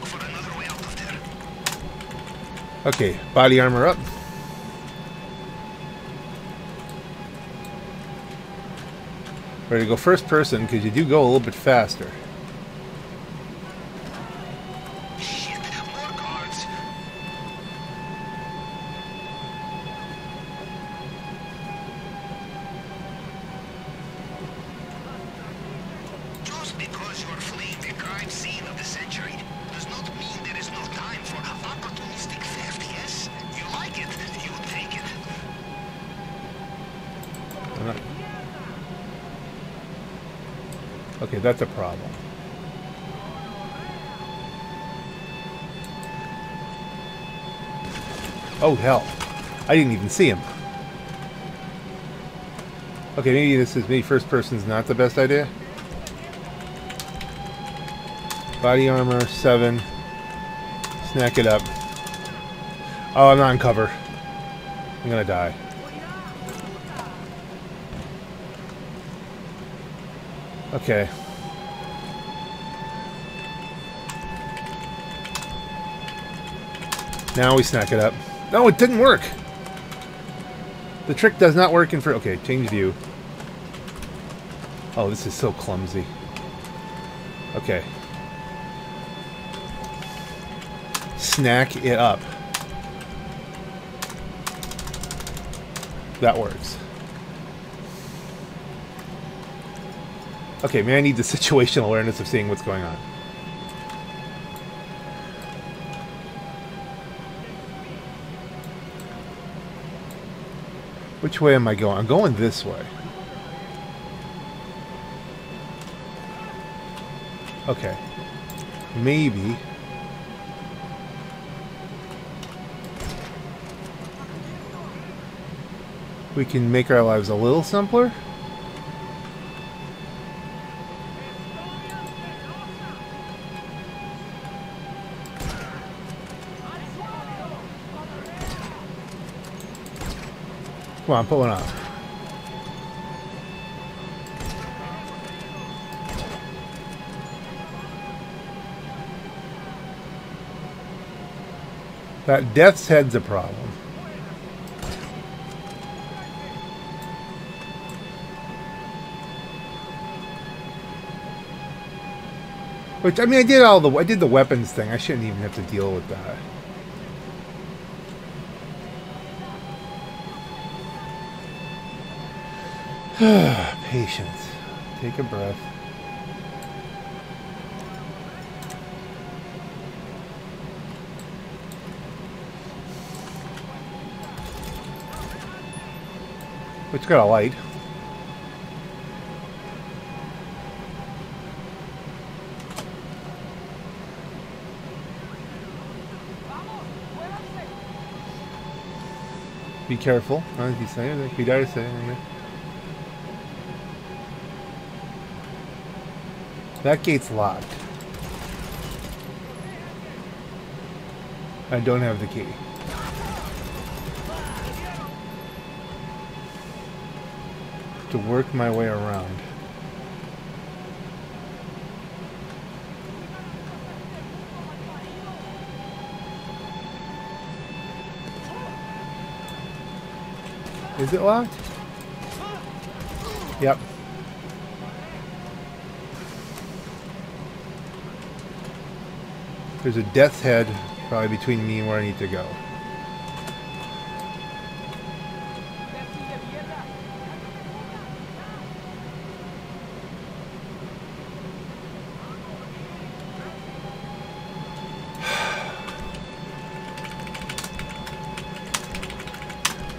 Speaker 2: for another way out of there.
Speaker 3: Okay, body armor up. Ready to go first person because you do go a little bit faster.
Speaker 2: Shit, more guards. Just because you're fleeing the crime scene of the century does not mean there is no time for opportunistic theft, yes? You like it, you take it.
Speaker 3: I'm not- Okay, that's a problem. Oh, hell. I didn't even see him. Okay, maybe this is me. First person's not the best idea. Body armor, 7. Snack it up. Oh, I'm not on cover. I'm gonna die. Okay. Now we snack it up. No, it didn't work. The trick does not work in for. Okay, change view. Oh, this is so clumsy. Okay. Snack it up. That works. Okay, maybe I need the situational awareness of seeing what's going on. Which way am I going? I'm going this way. Okay. Maybe. We can make our lives a little simpler. Come on, put one up. That death's head's a problem. Which I mean, I did all the I did the weapons thing. I shouldn't even have to deal with that. Patience. Take a breath. It's got a light. Be careful. I think he's saying that. He died saying that. Gate's locked. I don't have the key. To work my way around. Is it locked? Yep. There's a death's head probably between me and where I need to go.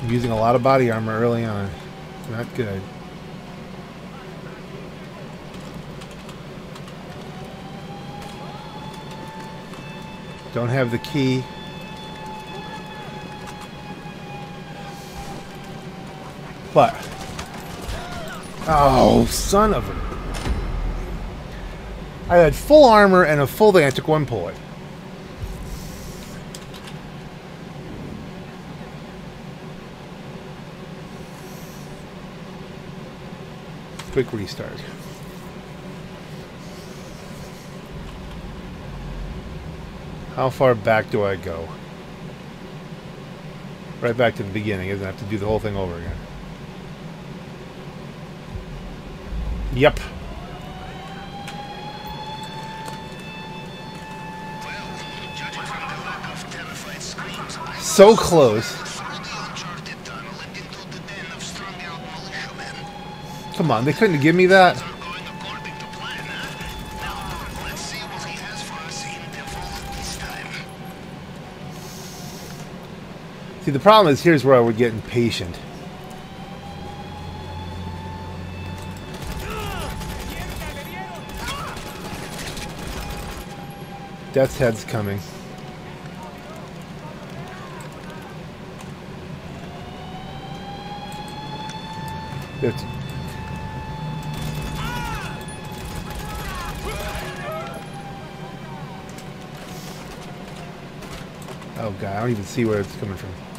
Speaker 3: I'm using a lot of body armor early on. Not good. Don't have the key. But Oh, son of a I had full armor and a full thing. I took one bullet. Quick restart. How far back do I go? Right back to the beginning, isn't it? I have to do the whole thing over again. Yep. So close. Come on, they couldn't give me that.
Speaker 2: See, the
Speaker 3: problem is here's where I would get impatient. Death's head's coming. Oh god, I don't even see where it's coming from.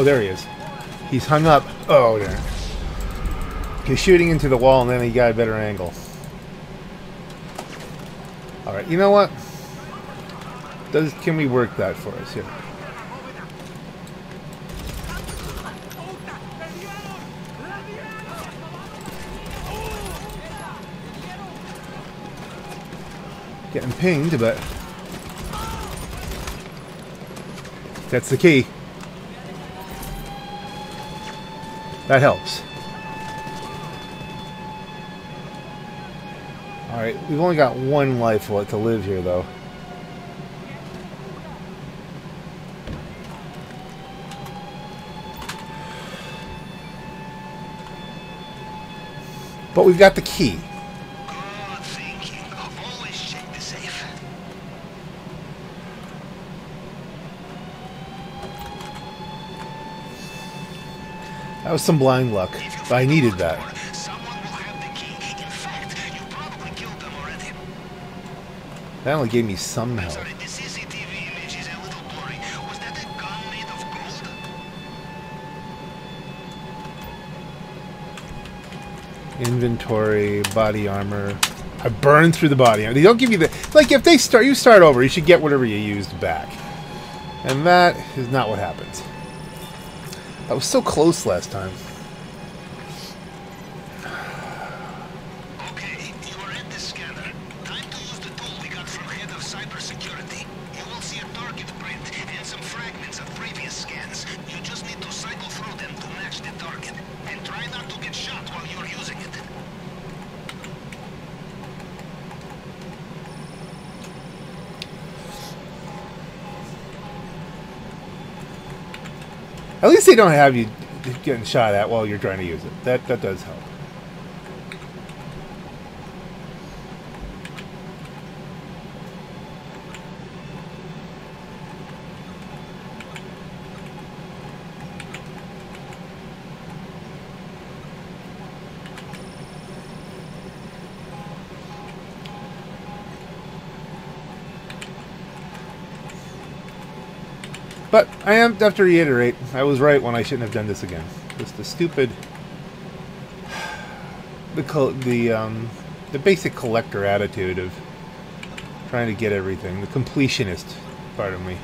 Speaker 3: Oh, there he is. He's hung up. Oh, there. He's shooting into the wall, and then he got a better angle. All right, you know what? Does can we work that for us here? Getting pinged, but that's the key. That helps. Alright, we've only got one life left to live here, though. But we've got the key.
Speaker 2: Good thinking. Always check the safe.
Speaker 3: That was some blind luck, but I needed that. That only gave me some help. Inventory, body armor. I burned through the body armor. They don't give you the like if they start you start over, you should get whatever you used back. And that is not what happens. I was so close last time.
Speaker 2: Okay, you are at the scanner. Time to use the tool we got from head of cybersecurity. You will see a target print and some fragments of previous scans. You just need to cycle through them to match the target. And try not to get shot while you're using it.
Speaker 3: At least they don't have you getting shot at while you're trying to use it. That that does help. But I am have to reiterate, I was right when I shouldn't have done this again. Just the stupid, the the um, the basic collector attitude of trying to get everything, the completionist part of me.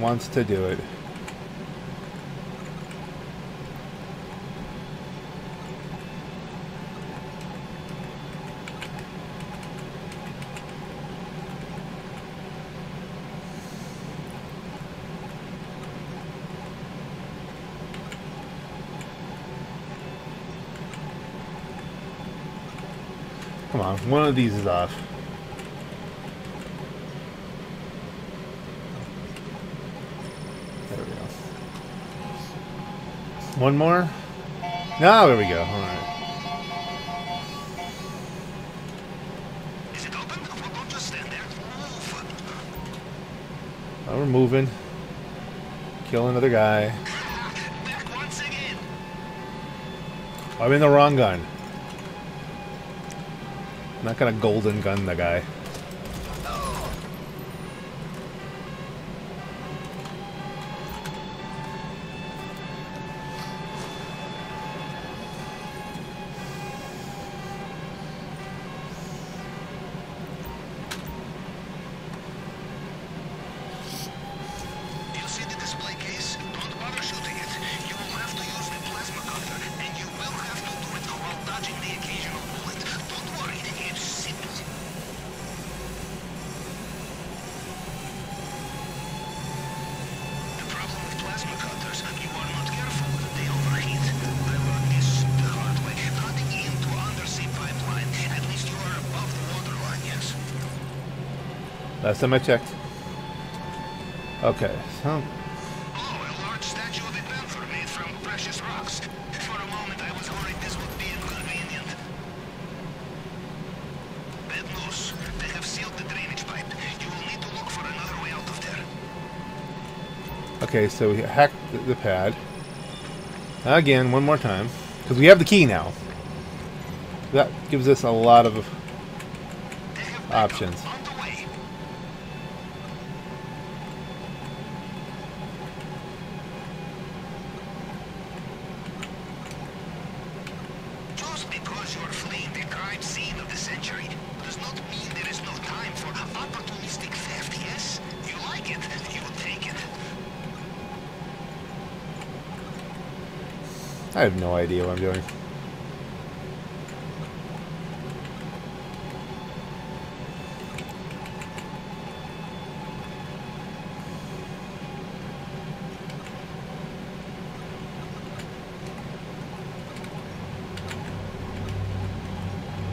Speaker 3: Wants to do it. One of these is off. There we go. One more? No, there we go. Alright.
Speaker 2: Is it open? Well, don't just stand there. Move.
Speaker 3: Well, we're moving. Kill another guy.
Speaker 2: Back once again.
Speaker 3: I'm in the wrong gun. Not gonna golden gun the guy. Last I checked. Okay, so
Speaker 2: a large statue of a made from precious rocks. For a moment, I was worried this would be inconvenient. Bad news. They have sealed the drainage pipe. You will need to look for another way out of there.
Speaker 3: Okay, so we hacked the, pad. Again, one more time. Because we have the key now. That gives us a lot of options.
Speaker 2: On the way. Just because you're fleeing the crime scene of the century does not mean there is no time for opportunistic theft, yes? You like it, you take it.
Speaker 3: I have no idea what I'm doing.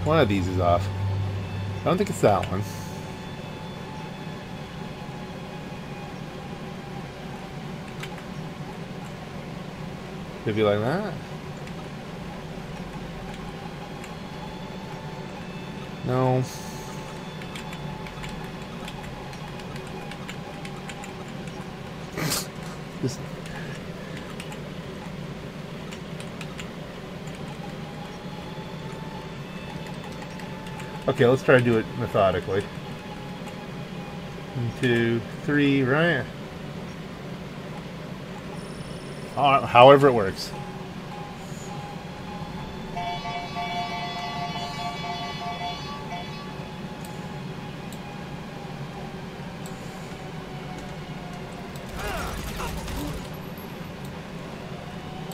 Speaker 3: One of these is off. I don't think it's that one. Could be like that. No. This- Okay, let's try to do it methodically. One, two, three, right? However it works.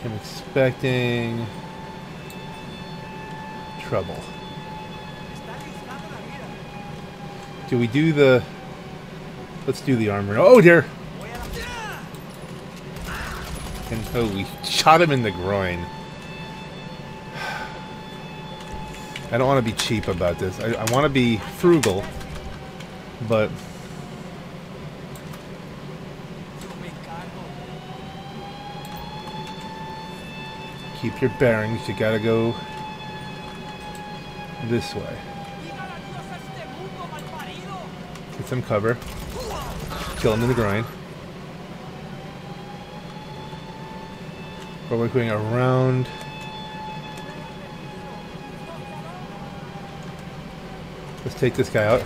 Speaker 3: I'm expecting trouble. Do we do the... Let's do the armor. Oh dear! And oh, we shot him in the groin. I don't want to be cheap about this. I, I want to be frugal, but keep your bearings. You gotta go this way. Get some cover. Kill him in the groin. But we're going around. Let's take this guy out.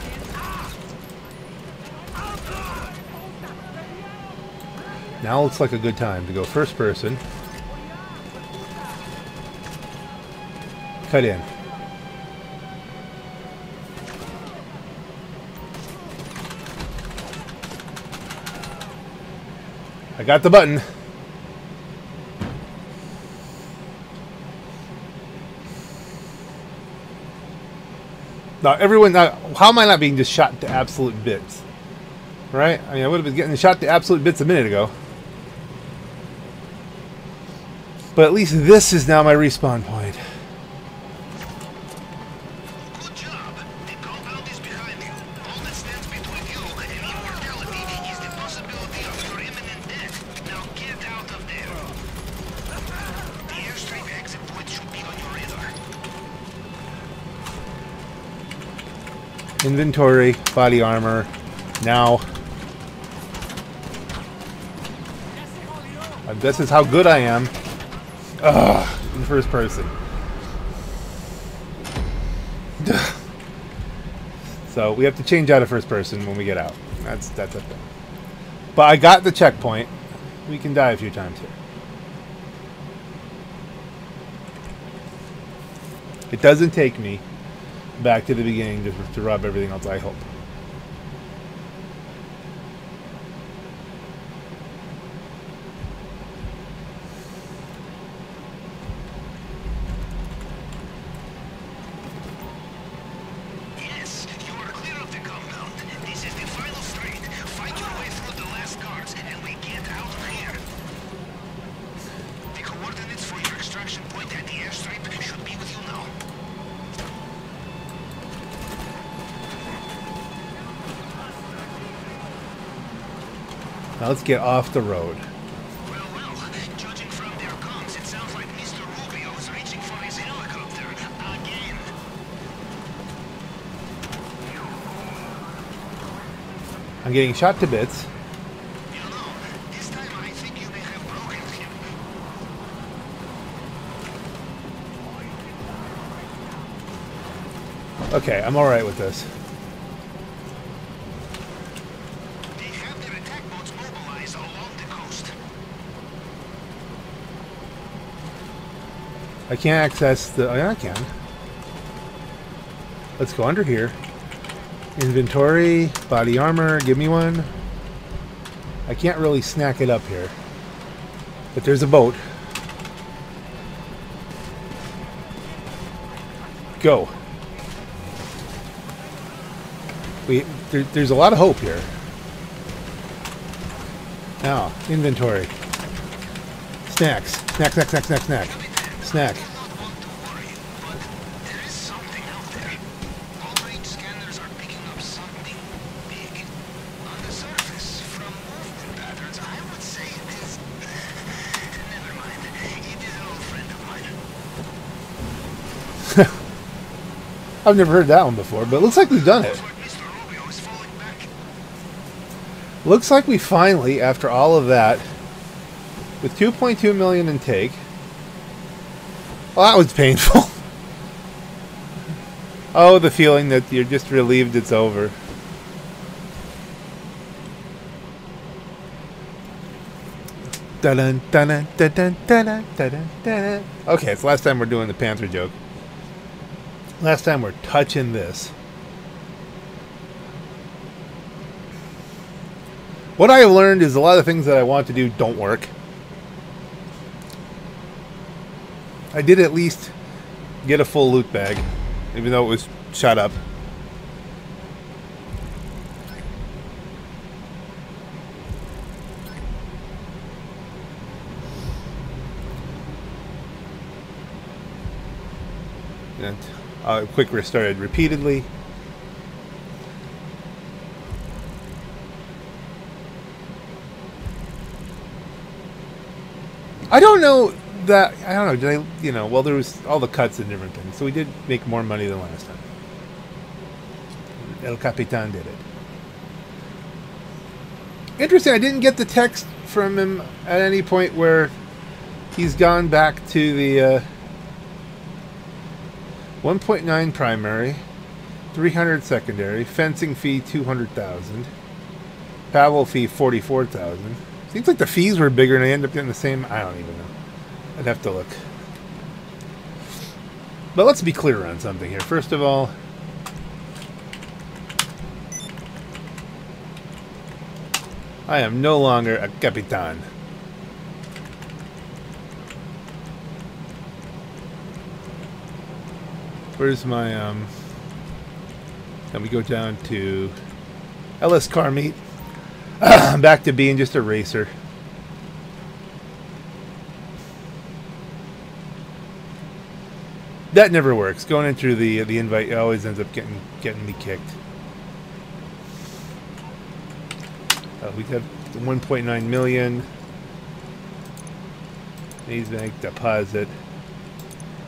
Speaker 3: Now looks like a good time to go first person. Cut in. I got the button. Now, everyone, now, how am I not being just shot to absolute bits? Right? I mean, I would have been getting shot to absolute bits a minute ago. But at least this is now my respawn point. Inventory, body armor. Now. Uh, This is how good I am. Ugh, in first person. so we have to change out of first person when we get out. That's that's a thing. But I got the checkpoint. We can die a few times here. It doesn't take me back to the beginning to, to rub everything else, I hope.
Speaker 2: Yes, you are clear of the compound. This is the final street. Fight your way through the last guards, and we get out of here. The coordinates for your extraction point at the airstrip should be with you now.
Speaker 3: Now let's get off the road.
Speaker 2: Well, well, judging from their comms, it sounds like Mr. Rubio is reaching for his helicopter again.
Speaker 3: I'm getting shot to bits. Okay, I'm alright with this.
Speaker 2: They have their attack boats mobilized along the coast.
Speaker 3: I can't access the. Oh, yeah, I can. Let's go under here. Inventory, body armor, give me one. I can't really snack it up here. But there's a boat. Go. We, there, there's a lot of hope here. Now, inventory. Snacks. Snack, snack, snack, snack, snack. Snack. I've never heard that one before, but it looks like we've done it.
Speaker 2: Looks like
Speaker 3: we finally, after all of that, with 2.2 million in take. Well, that was painful. oh, the feeling that you're just relieved it's over. Okay, it's last time we're doing the Panther joke. Last time we're touching this. What I have learned is a lot of things that I want to do don't work. I did at least get a full loot bag, even though it was shot up. And uh, quick restarted repeatedly. I don't know that I don't know. Did I? You know, well, there was all the cuts and different things, so we did make more money than last time. El Capitan did it. Interesting. I didn't get the text from him at any point where he's gone back to the uh, 1.9 primary, 300 secondary, fencing fee 200,000, Pavel fee 44,000, Seems like the fees were bigger and I end up getting the same. I don't even know. I'd have to look. But let's be clear on something here. First of all, I am no longer a capitan. Where's my um? Then we go down to LS car meet. I'm back to being just a racer. That never works. Going into the the invite always ends up getting getting me kicked. Uh, we have 1.9 million. Maze Bank deposit.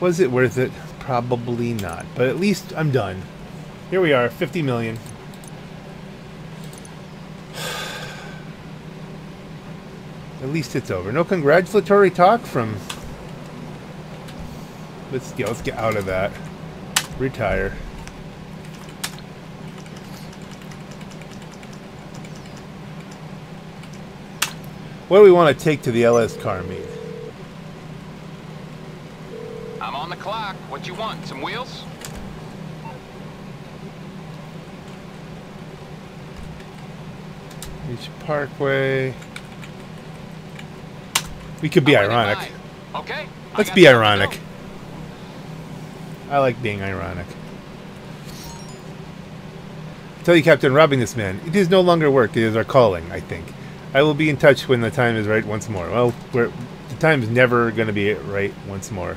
Speaker 3: Was it worth it? Probably not. But at least I'm done. Here we are, 50 million. At least it's over. No congratulatory talk from. Let's yeah, let's get out of that. Retire. What do we want to take to the LS car meet?
Speaker 1: I'm on the clock. What you want? Some wheels?
Speaker 3: Beach Parkway. We could be
Speaker 1: I'm
Speaker 3: ironic.
Speaker 1: Okay.
Speaker 3: Let's be ironic. I like being ironic. Tell you, Captain, robbing this man. It is no longer work. It is our calling, I think. I will be in touch when the time is right once more. Well, the time is never going to be right once more.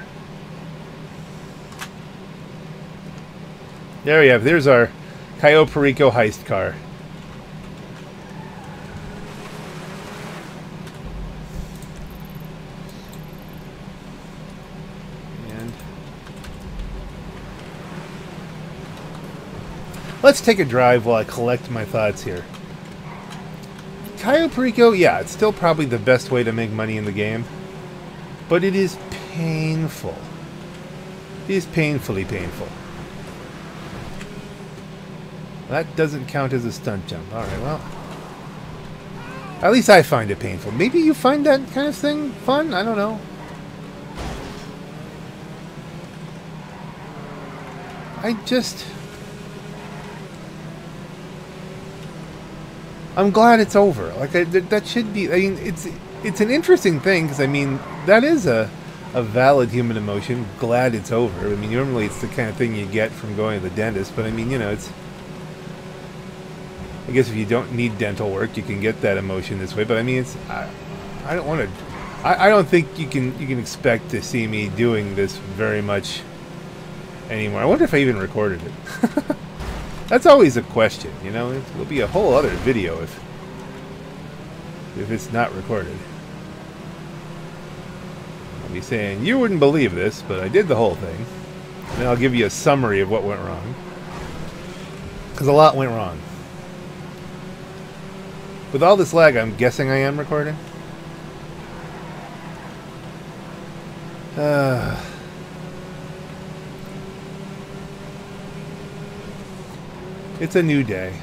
Speaker 3: There we have. There's our Cayo Perico heist car. And let's take a drive while I collect my thoughts here. Cayo Perico, yeah, it's still probably the best way to make money in the game, but it is painful. It is painfully painful. That doesn't count as a stunt jump. Alright, well. At least I find it painful. Maybe you find that kind of thing fun? I don't know. I just. I'm glad it's over. Like I, that, that should be. I mean, it's it's an interesting thing because I mean that is a a valid human emotion. Glad it's over. I mean, normally it's the kind of thing you get from going to the dentist, but I mean, you know, it's. I guess if you don't need dental work, you can get that emotion this way. But I mean, it's. I, I don't want to. I, I don't think you can you can expect to see me doing this very much anymore. I wonder if I even recorded it. That's always a question, you know. It'll be a whole other video if if it's not recorded. I'll be saying you wouldn't believe this, but I did the whole thing. And I'll give you a summary of what went wrong. Because a lot went wrong. With all this lag, I'm guessing I am recording. Uh, it's a new day.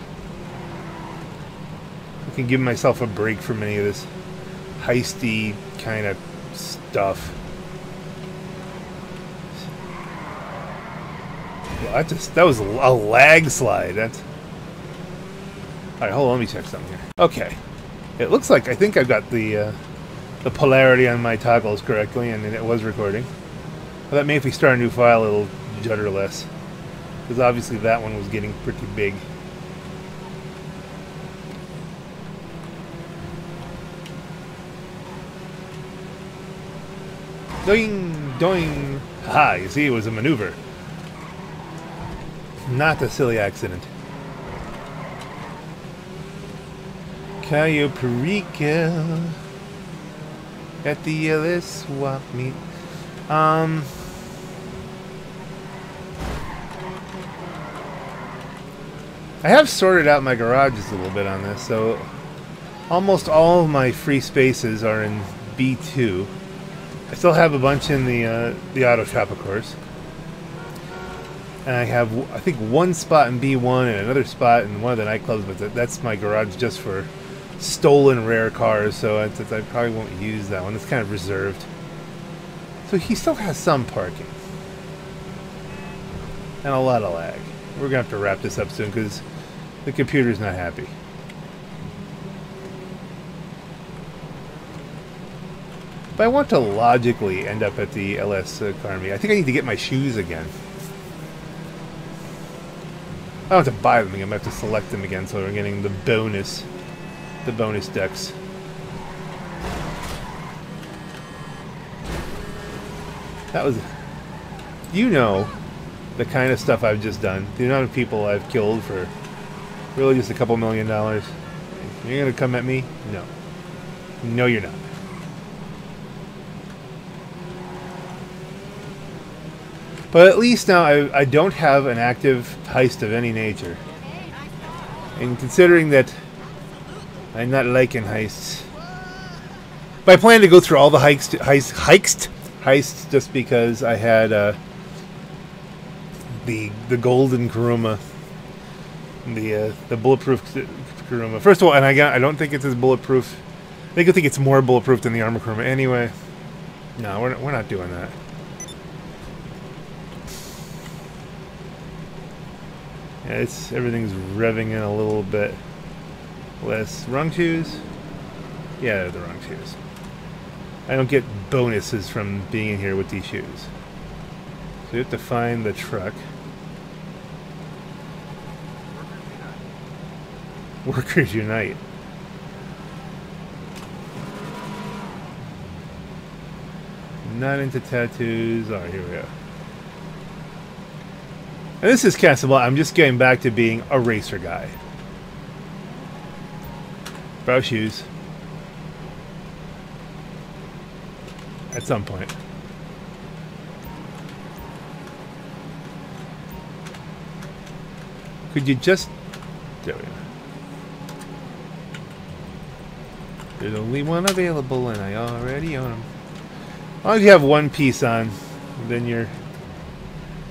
Speaker 3: I can give myself a break from any of this heisty kind of stuff. Well, that just that was a lag slide. That's all right. Hold on, let me check something here. Okay, it looks like I think I've got the uh, the polarity on my toggles correctly, and it was recording. Well, that may if we start a new file, it'll judder less, because obviously that one was getting pretty big. Doing, doing. Ha! You see, it was a maneuver, not a silly accident. Cayo Perico at the LS swap meet. Um. I have sorted out my garages a little bit on this, so almost all of my free spaces are in B2. I still have a bunch in the uh, the auto shop, of course. And I have, I think, one spot in B1 and another spot in one of the nightclubs, but that's my garage just for stolen rare cars, so I probably won't use that one. It's kind of reserved. So he still has some parking. And a lot of lag. We're going to have to wrap this up soon because the computer's not happy. But I want to logically end up at the LS meet. I think I need to get my shoes again. I don't have to buy them again. I have to select them again, so we're getting the bonus, the bonus decks. That was, you know, the kind of stuff I've just done. The amount of people I've killed for really just a couple million dollars. You're gonna come at me? No. No, you're not. But at least now I, I don't have an active heist of any nature. And considering that I'm not liking heists. But I plan to go through all the hikes, heist, heists, heists just because I had uh, the the golden Kuruma, the uh, the bulletproof Kuruma. First of all, and I got, I don't think it's as bulletproof. Think I think it's more bulletproof than the armor Kuruma. Anyway, no, we're not, we're not doing that. Yeah, it's everything's revving in a little bit less. Wrong shoes? Yeah, they're the wrong shoes. I don't get bonuses from being in here with these shoes. So you have to find the truck. Workers Unite. Not into tattoos. Oh, here we go. And this is Castle. I'm just getting back to being a racer guy. Brow shoes. At some point. Could you just... There we go. There's only one available and I already own them. As long as you have one piece on, then you're...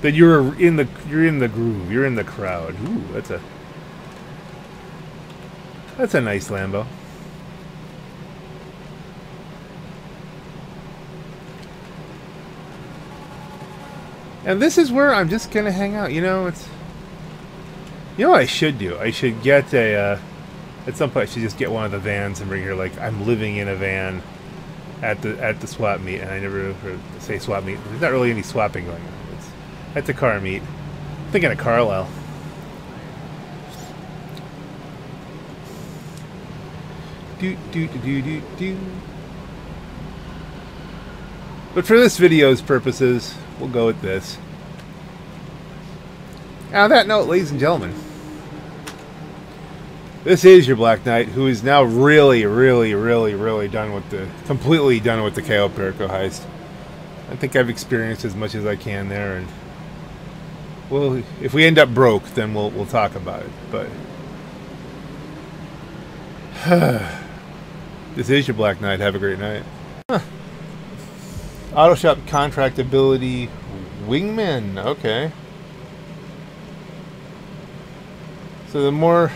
Speaker 3: Then you're in the you're in the groove. You're in the crowd. Ooh, that's a that's a nice Lambo. And this is where I'm just gonna hang out. You know, it's. You know what I should do? I should get a. Uh, at some point, should just get one of the vans and bring her. Like I'm living in a van at the at the swap meet, and I never heard say swap meet. There's not really any swapping going on. It's at the car meet. I'm thinking of Carlisle. Do do do do do do. But for this video's purposes, we'll go with this. On that note, ladies and gentlemen, this is your Black Knight, who is now really, really, really, really done with the completely done with the Cayo Perico heist. I think I've experienced as much as I can there, and well, if we end up broke, then we'll we'll talk about it. But this is your Black Knight. Have a great night. Huh. Auto shop contract ability wingman. Okay. So the more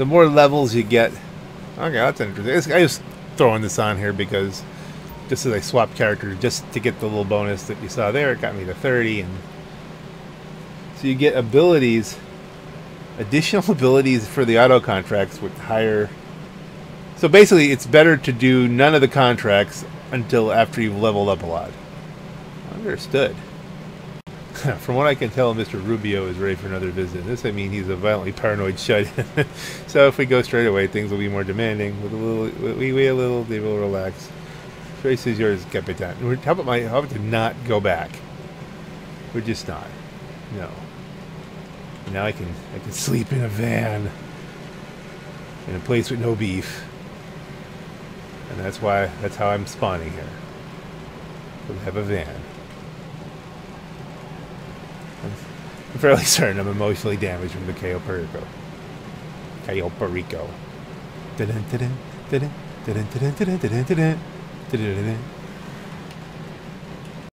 Speaker 3: the more levels you get. Okay, that's interesting. I just throwing this on here because just as I swap characters, just to get the little bonus that you saw there, it got me to 30. And so you get abilities, additional abilities for the auto contracts with higher. So basically, it's better to do none of the contracts until after you've leveled up a lot. Understood. From what I can tell, Mr. Rubio is ready for another visit. This, I mean, he's a violently paranoid shut-in. so if we go straight away, things will be more demanding. With a little, we wait a little, they will relax. Choice is yours, Capitan. How about my? How about to not go back? We're just not. No. Now I can I can sleep in a van in a place with no beef, and that's why that's how I'm spawning here. We have a van. I'm fairly certain I'm emotionally damaged from the Cayo Perico. Cayo Perico.